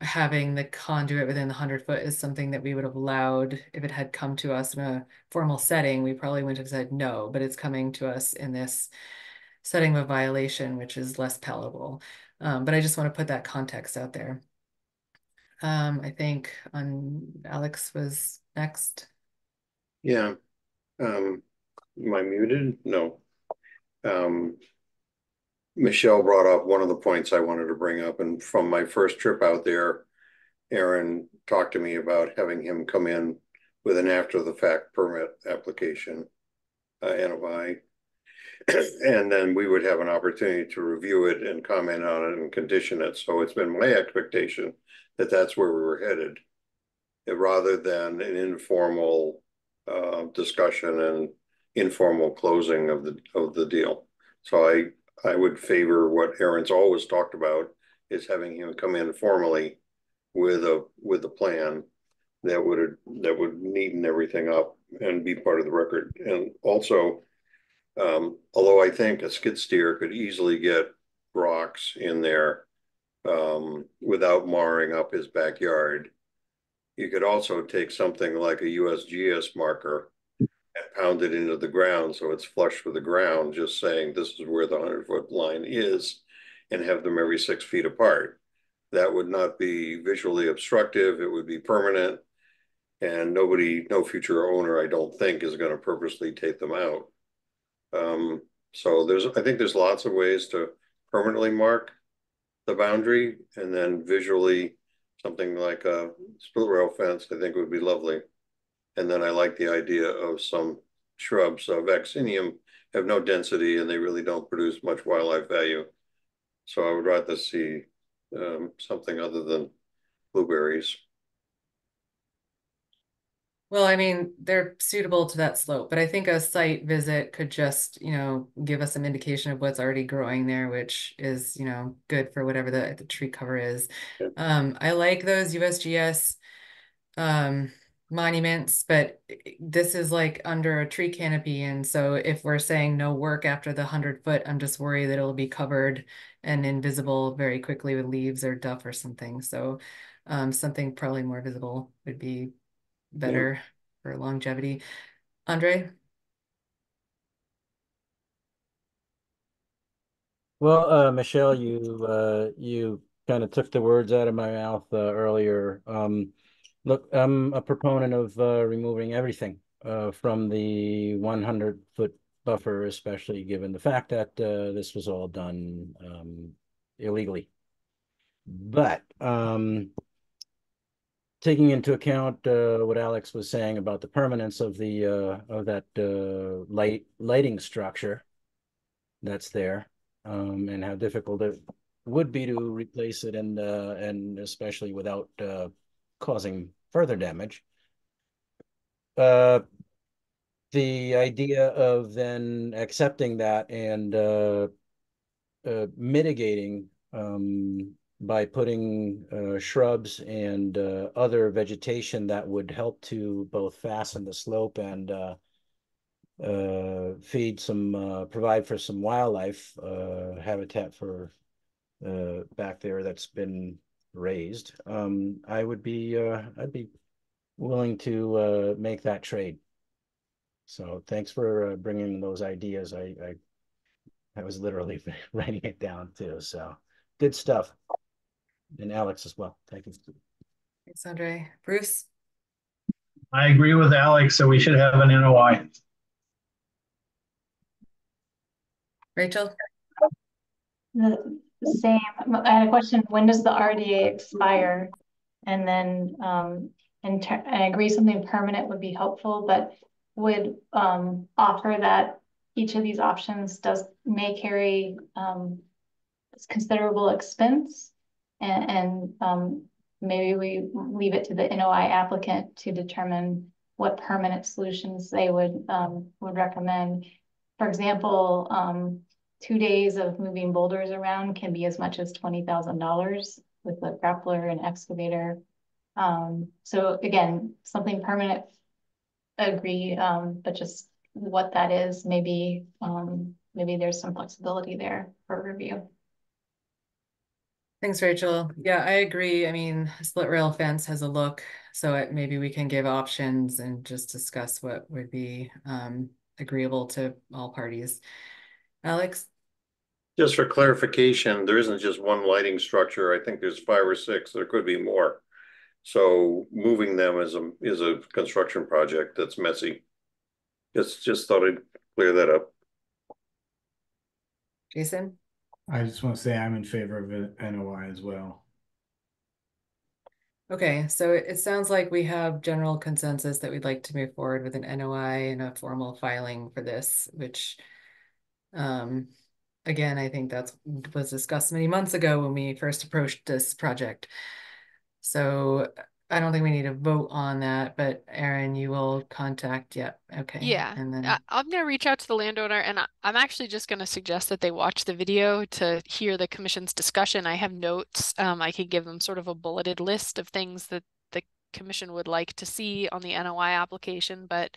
having the conduit within the hundred foot is something that we would have allowed if it had come to us in a formal setting. We probably wouldn't have said no, but it's coming to us in this setting of a violation, which is less palatable. Um, but I just want to put that context out there. Um, I think on Alex was next. Yeah. Um, am I muted? No. Um, Michelle brought up one of the points I wanted to bring up, and from my first trip out there, Erin talked to me about having him come in with an after the fact permit application, uh, NOI. and then we would have an opportunity to review it and comment on it and condition it. So it's been my expectation that that's where we were headed, rather than an informal uh, discussion and informal closing of the of the deal. So I I would favor what Erin's always talked about is having him come in formally with a with a plan that would that would neaten everything up and be part of the record. And also, um, although I think a skid steer could easily get rocks in there um, without marring up his backyard, you could also take something like a USGS marker and pound it into the ground so it's flush with the ground, just saying this is where the 100 foot line is, and have them every six feet apart. That would not be visually obstructive, it would be permanent, and nobody, no future owner, I don't think, is going to purposely take them out. Um, so there's, I think there's lots of ways to permanently mark the boundary and then visually something like a split rail fence, I think would be lovely. And then I like the idea of some shrubs. of vaccinium have no density and they really don't produce much wildlife value. So I would rather see um, something other than blueberries. Well, I mean, they're suitable to that slope, but I think a site visit could just, you know, give us some indication of what's already growing there, which is, you know, good for whatever the, the tree cover is. Um, I like those USGS um, monuments, but this is like under a tree canopy. And so if we're saying no work after the hundred foot, I'm just worried that it'll be covered and invisible very quickly with leaves or duff or something. So um, something probably more visible would be better yeah. for longevity. Andre? Well, uh, Michelle, you uh, you kind of took the words out of my mouth uh, earlier. Um, Look, I'm a proponent of uh, removing everything uh, from the 100 foot buffer, especially given the fact that uh, this was all done um, illegally. But um, taking into account uh, what Alex was saying about the permanence of the uh, of that uh, light lighting structure that's there, um, and how difficult it would be to replace it, and and especially without causing further damage. Uh, the idea of then accepting that and uh, uh, mitigating um, by putting uh, shrubs and uh, other vegetation that would help to both fasten the slope and uh, uh, feed some, provide for some wildlife habitat for back there that's been raised, um, I would be uh, I'd be willing to uh, make that trade. So thanks for uh, bringing those ideas. I, I I was literally writing it down too. So good stuff. And Alex as well. Thank you. Thanks, Andre. Bruce? I agree with Alex. So we should have an NOI. Rachel? Same. I had a question. When does the RDA expire? And then, um, and I agree something permanent would be helpful, but would um, offer that each of these options does may carry um, considerable expense and, and um, maybe we leave it to the NOI applicant to determine what permanent solutions they would, um, would recommend. For example, um, two days of moving boulders around can be as much as twenty thousand dollars with a grappler and excavator. Um, so again, something permanent, agree, um, but just what that is, maybe, um, maybe there's some flexibility there for review. Thanks, Rachel. Yeah, I agree. I mean, split rail fence has a look, so it, maybe we can give options and just discuss what would be um, agreeable to all parties. Alex? Just for clarification, there isn't just one lighting structure. I think there's five or six. There could be more. So moving them is a is a construction project that's messy. Just just thought I'd clear that up. Jason? I just want to say I'm in favor of an NOI as well. Okay, so it it sounds like we have general consensus that we'd like to move forward with an NOI and a formal filing for this, which um, again, I think that's was discussed many months ago when we first approached this project. So I don't think we need to vote on that, but Erin, you will contact, yep, okay. Yeah, And then, I, I'm gonna reach out to the landowner and I, I'm actually just gonna suggest that they watch the video to hear the commission's discussion. I have notes. Um, I can give them sort of a bulleted list of things that the commission would like to see on the NOI application, but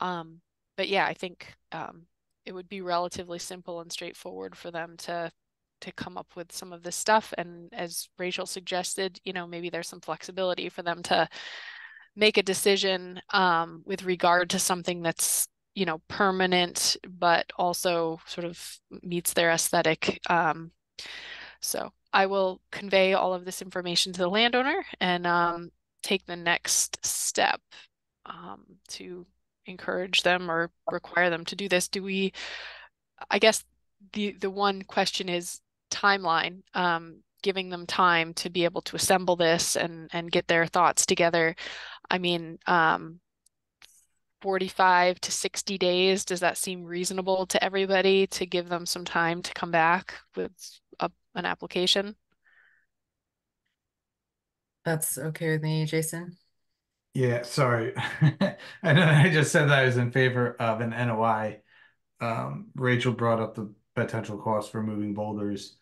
um, but yeah, I think um, it would be relatively simple and straightforward for them to to come up with some of this stuff. And as Rachel suggested, you know, maybe there's some flexibility for them to make a decision um, with regard to something that's you know permanent but also sort of meets their aesthetic um, so i will convey all of this information to the landowner and um, take the next step um, to encourage them or require them to do this do we i guess the the one question is timeline um, giving them time to be able to assemble this and and get their thoughts together i mean um, 45 to 60 days does that seem reasonable to everybody to give them some time to come back with a, an application that's okay with me, Jason? Yeah, sorry. I know I just said that I was in favor of an NOI. Um, Rachel brought up the potential cost for moving boulders.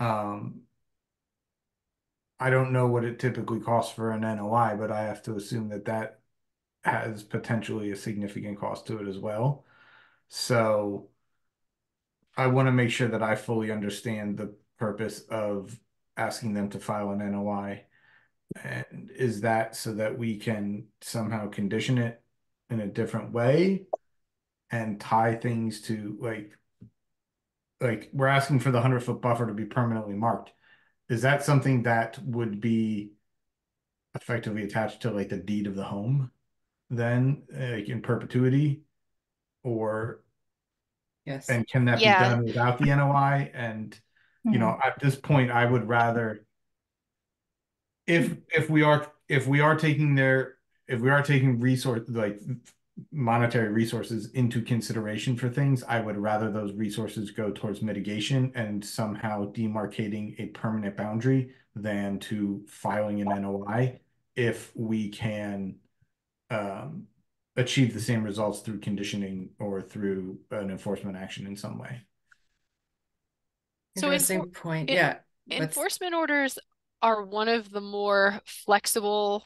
Um, I don't know what it typically costs for an NOI, but I have to assume that that has potentially a significant cost to it as well. So I want to make sure that I fully understand the purpose of asking them to file an NOI. And is that so that we can somehow condition it in a different way and tie things to like like we're asking for the hundred foot buffer to be permanently marked. Is that something that would be effectively attached to like the deed of the home then, like in perpetuity? Or Yes. and can that be done without the NOI? And you know, hmm. at this point, I would rather if if we are if we are taking their if we are taking resource like monetary resources into consideration for things, I would rather those resources go towards mitigation and somehow demarcating a permanent boundary than to filing an NOI if we can um, achieve the same results through conditioning or through an enforcement action in some way. So Interesting enfor- point, en- yeah. let's- enforcement orders are one of the more flexible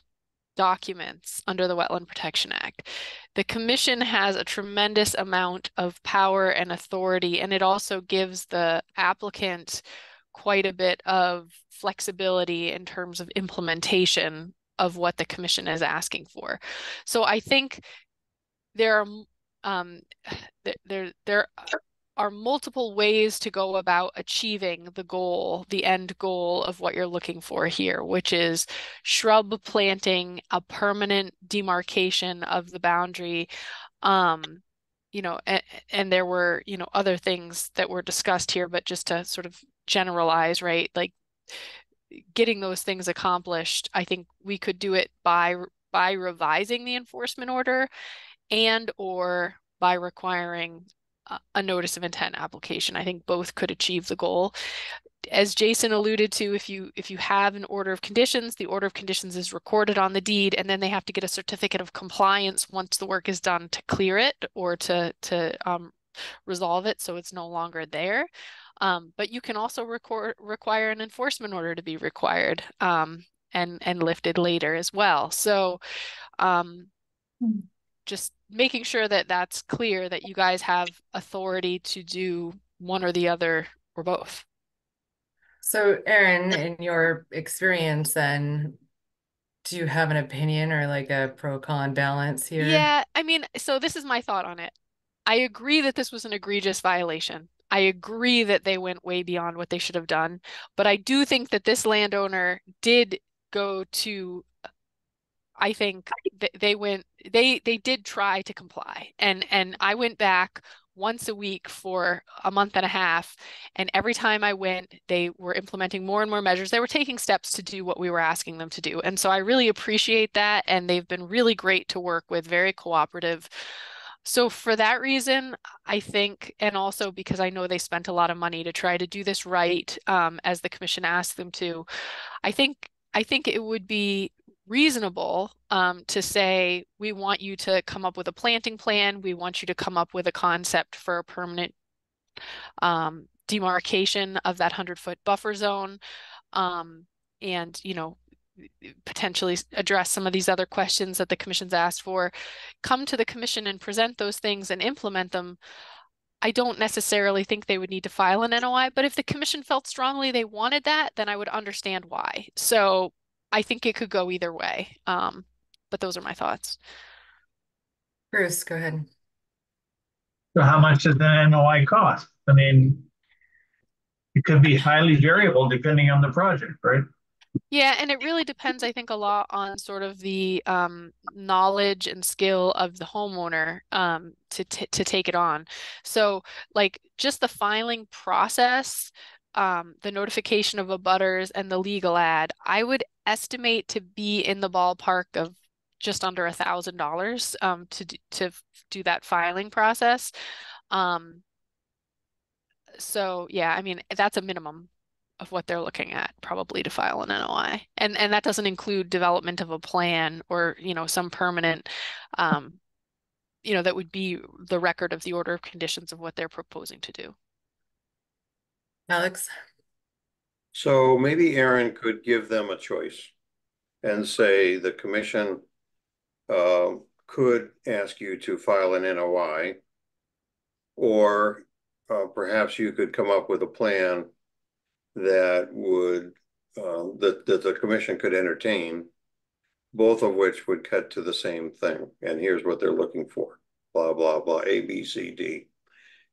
documents under the Wetland Protection Act. The commission has a tremendous amount of power and authority, and it also gives the applicant quite a bit of flexibility in terms of implementation of what the commission is asking for. So I think there are um, th- there there are multiple ways to go about achieving the goal, the end goal of what you're looking for here, which is shrub planting, a permanent demarcation of the boundary. Um, you know, and, and there were, you know, other things that were discussed here, but just to sort of generalize, right? Like getting those things accomplished, I think we could do it by by revising the enforcement order and or by requiring a notice of intent application. I think both could achieve the goal. as Jason alluded to, if you if you have an order of conditions, the order of conditions is recorded on the deed, and then they have to get a certificate of compliance once the work is done to clear it or to to um, resolve it so it's no longer there. Um, but you can also record require an enforcement order to be required um, and and lifted later as well. So um, hmm. just making sure that that's clear that you guys have authority to do one or the other or both. So, Erin, in your experience, then, do you have an opinion or like a pro con balance here? Yeah, I mean, so this is my thought on it. I agree that this was an egregious violation. I agree that they went way beyond what they should have done, but I do think that this landowner did go to I think they went they they did try to comply. And and I went back once a week for a month and a half. And every time I went, they were implementing more and more measures. They were taking steps to do what we were asking them to do. And so I really appreciate that. And they've been really great to work with, very cooperative. So for that reason, I think, and also because I know they spent a lot of money to try to do this right, um, as the commission asked them to, I think I think it would be reasonable um, to say we want you to come up with a planting plan. We want you to come up with a concept for a permanent um, demarcation of that 100 foot buffer zone um, and you know potentially address some of these other questions that the commission's asked for. Come to the commission and present those things and implement them. I don't necessarily think they would need to file an NOI, but if the commission felt strongly they wanted that, then I would understand why. So I think it could go either way. Um, but those are my thoughts. Bruce, go ahead. So how much does the NOI cost? I mean, it could be highly variable depending on the project, right? Yeah, and it really depends, I think, a lot on sort of the um, knowledge and skill of the homeowner um, to to take it on. So, like, just the filing process um, the notification of abutters and the legal ad, I would estimate to be in the ballpark of just under a thousand dollars um, to do, to do that filing process. Um, so yeah, I mean that's a minimum of what they're looking at probably to file an NOI, and and that doesn't include development of a plan or you know some permanent, um, you know that would be the record of the order of conditions of what they're proposing to do. Alex? So maybe Erin could give them a choice and say the commission uh, could ask you to file an NOI, or uh, perhaps you could come up with a plan that would uh, that that the commission could entertain, both of which would cut to the same thing. And here's what they're looking for: blah blah blah, A B C D,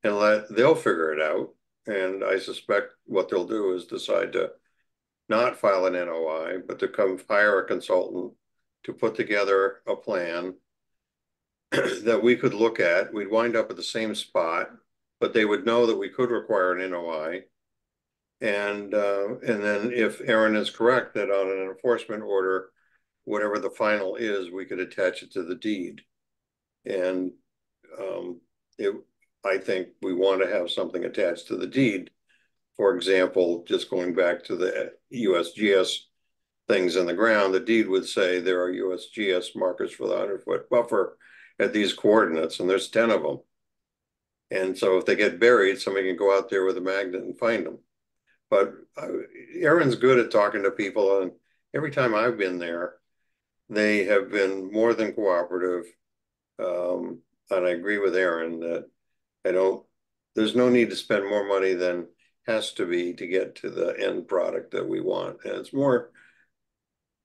and let they'll figure it out. And I suspect what they'll do is decide to not file an NOI, but to come hire a consultant to put together a plan that we could look at. We'd wind up at the same spot, but they would know that we could require an NOI. And uh, and then if Erin is correct that on an enforcement order, whatever the final is, we could attach it to the deed. And um, it, I think we want to have something attached to the deed. For example, just going back to the USGS things in the ground, the deed would say there are USGS markers for the 100 foot buffer at these coordinates, and there's 10 of them. And so if they get buried, somebody can go out there with a magnet and find them. But Erin's good at talking to people, and every time I've been there, they have been more than cooperative. Um, and I agree with Erin that I don't, there's no need to spend more money than has to be to get to the end product that we want. And it's more,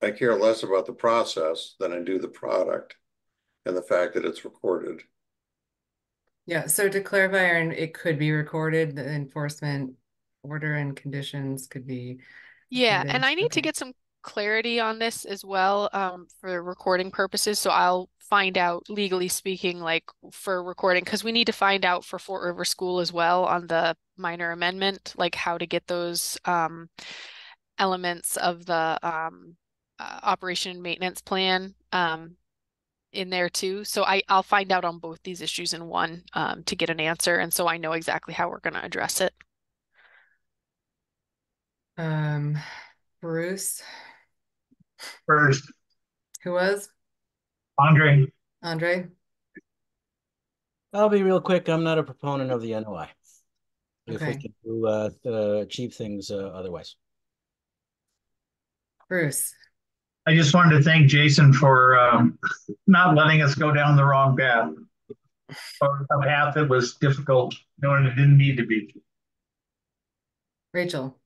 I care less about the process than I do the product and the fact that it's recorded. Yeah, so to clarify, Erin, it could be recorded, the enforcement order and conditions could be. Yeah, and I need okay. to get some clarity on this as well um, for recording purposes. So I'll find out legally speaking, like for recording, because we need to find out for Fort River School as well on the minor amendment, like how to get those um, elements of the um, uh, operation and maintenance plan um, in there too. So I, I'll find out on both these issues in one um, to get an answer. And so I know exactly how we're going to address it. Um, Bruce, First, who was? Andre, Andre? I'll be real quick. I'm not a proponent of the NOI. If we can do, uh, uh, achieve things, uh, otherwise. Bruce, I just wanted to thank Jason for um, not letting us go down the wrong path. Or a path that was difficult, knowing it didn't need to be. Rachel,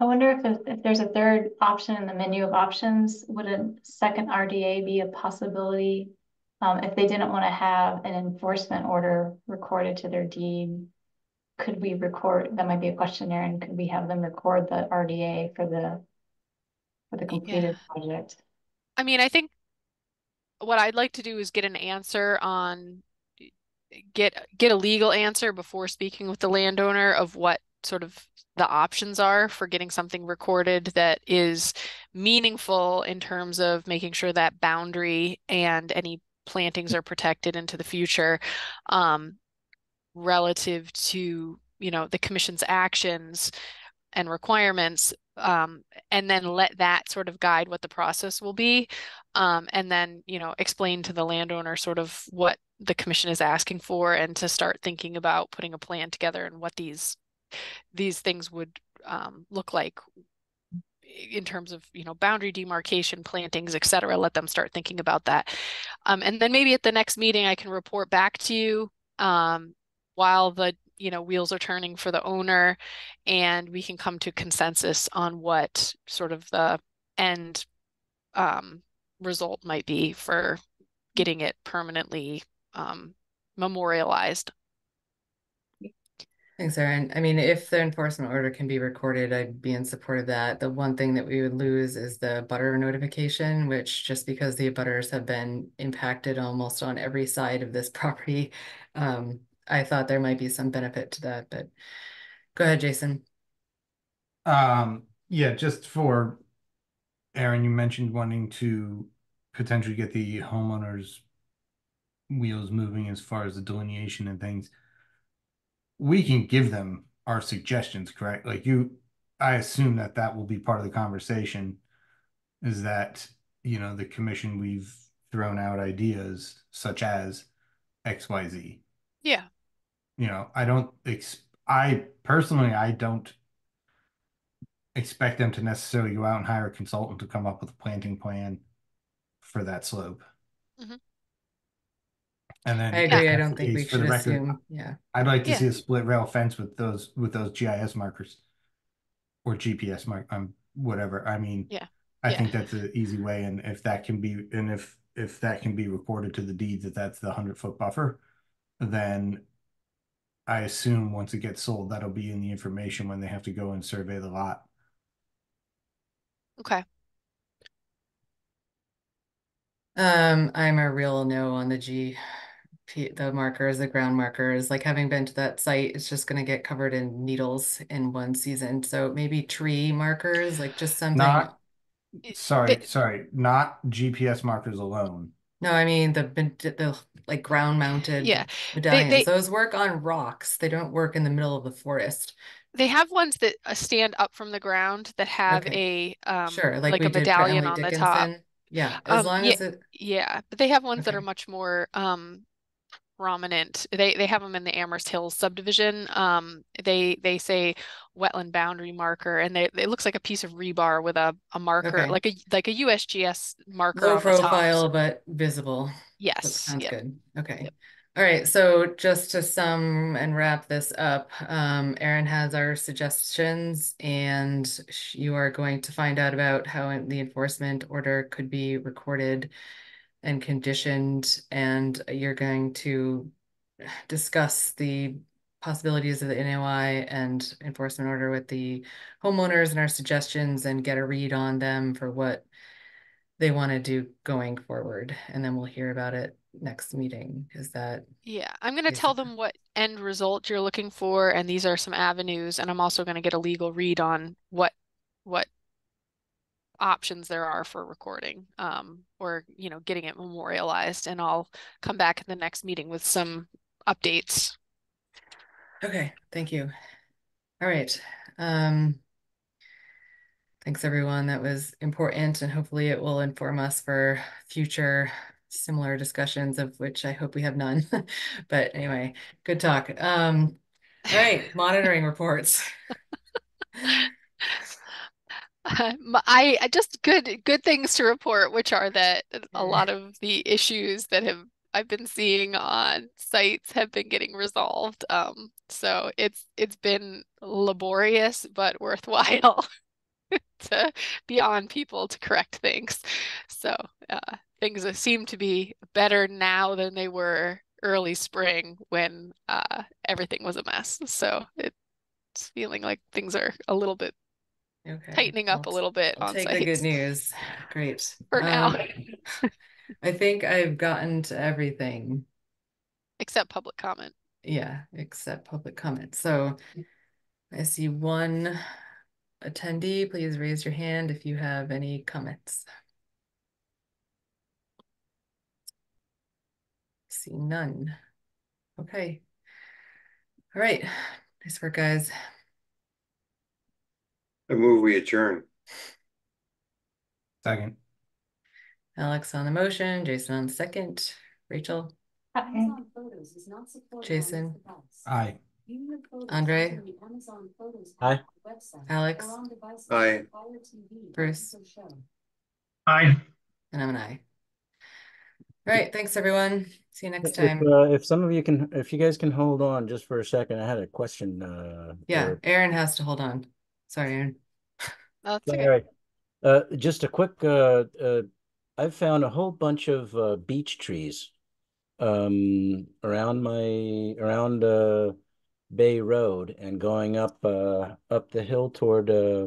I wonder if, if- if there's a third option in the menu of options, would a second RDA be a possibility? Um, if they didn't want to have an enforcement order recorded to their deed, could we record, that might be a question there, and could we have them record the RDA for the for the completed project? I mean, I think what I'd like to do is get an answer on get get a legal answer before speaking with the landowner of what sort of the options are for getting something recorded that is meaningful in terms of making sure that boundary and any plantings are protected into the future um, relative to you know the commission's actions and requirements um, and then let that sort of guide what the process will be um, and then you know explain to the landowner sort of what the commission is asking for and to start thinking about putting a plan together and what these these things would um, look like in terms of you know boundary demarcation plantings et cetera. Let them start thinking about that. Um, and then maybe at the next meeting i can report back to you um, while the you know wheels are turning for the owner and we can come to consensus on what sort of the end um, result might be for getting it permanently um, memorialized thanks, Erin. I mean, if the enforcement order can be recorded, I'd be in support of that. The one thing that we would lose is the butter notification, which just because the butters have been impacted almost on every side of this property, um, I thought there might be some benefit to that, but go ahead, Jason. Um, yeah, just for Erin, you mentioned wanting to potentially get the homeowners wheels moving as far as the delineation and things. We can give them our suggestions, correct? Like you, I assume that that will be part of the conversation. Is that, you know, the commission, we've thrown out ideas such as X, Y, Z. yeah You know, I don't ex, I personally, I don't expect them to necessarily go out and hire a consultant to come up with a planting plan for that slope. Mhm. And then I if agree. I don't think we case, for the should record, yeah. I'd like to Yeah. see a split rail fence with those, with those GIS markers. Or GPS mark, um, whatever, I mean. Yeah. I Yeah. think that's an easy way, and if that can be, and if, if that can be recorded to the deed that that's the hundred foot buffer, then. I assume once it gets sold, that'll be in the information when they have to go and survey the lot. okay Um, I'm a real no on the G, P, the markers, the ground markers, like having been to that site, it's just gonna get covered in needles in one season. So maybe tree markers, like just something. Not, sorry, they- sorry, not GPS markers alone. No, I mean the, the like ground mounted Yeah, medallions. they- Those work on rocks. They don't work in the middle of the forest. They have ones that uh, stand up from the ground that have a um Sure, like like a did medallion Emily on the top. Yeah, as Um, long yeah, as it, yeah, but they have ones that are much more um prominent. They they have them in the Amherst Hills subdivision. Um, they they say wetland boundary marker, and they it looks like a piece of rebar with a a marker, Okay. like a like a USGS marker low on the top. profile, but visible. That Yes, sounds yep. good. Okay. Yep. All right, so just to sum and wrap this up, um, Erin has our suggestions and you are going to find out about how the enforcement order could be recorded and conditioned, and you're going to discuss the possibilities of the NOI and enforcement order with the homeowners and our suggestions and get a read on them for what they want to do going forward, and then we'll hear about it next meeting. Is that Yeah, I'm gonna tell them what end result you're looking for, and these are some avenues, and I'm also gonna get a legal read on what what options there are for recording, um, or you know, getting it memorialized, and I'll come back in the next meeting with some updates. okay? Thank you. All right. Um, thanks everyone. That was important and hopefully it will inform us for future similar discussions of which I hope we have none. But anyway, good talk. Um, all right, monitoring reports. Um, I, I just good good things to report, which are that a lot of the issues that have I've been seeing on sites have been getting resolved. Um, so it's it's been laborious but worthwhile to be on people to correct things. So uh, things seem to be better now than they were early spring when uh, everything was a mess. So it's feeling like things are a little bit Okay. tightening up I'll a little bit I'll on take the good news. Great. for now, Um, I think I've gotten to everything. except public comment. Yeah, except public comment. So I see one attendee. Please raise your hand if you have any comments. See none. Okay. All right. Nice work, guys. I move we adjourn. Second. Alex on the motion, Jason on the second, Rachel, Hi. Jason, Aye. Andre, Hi. Alex, Aye. Bruce, aye and I'm an aye. All right, thanks everyone. See you next If, time. uh, if some of you can, if you guys can hold on just for a second, I had a question, uh. Yeah, or- Erin has to hold on. Sorry, Erin. That's All okay. right. Uh, just a quick, uh, uh, I've found a whole bunch of, uh, beech trees. Um, around my, around, uh, Bay Road and going up, uh, up the hill toward, uh,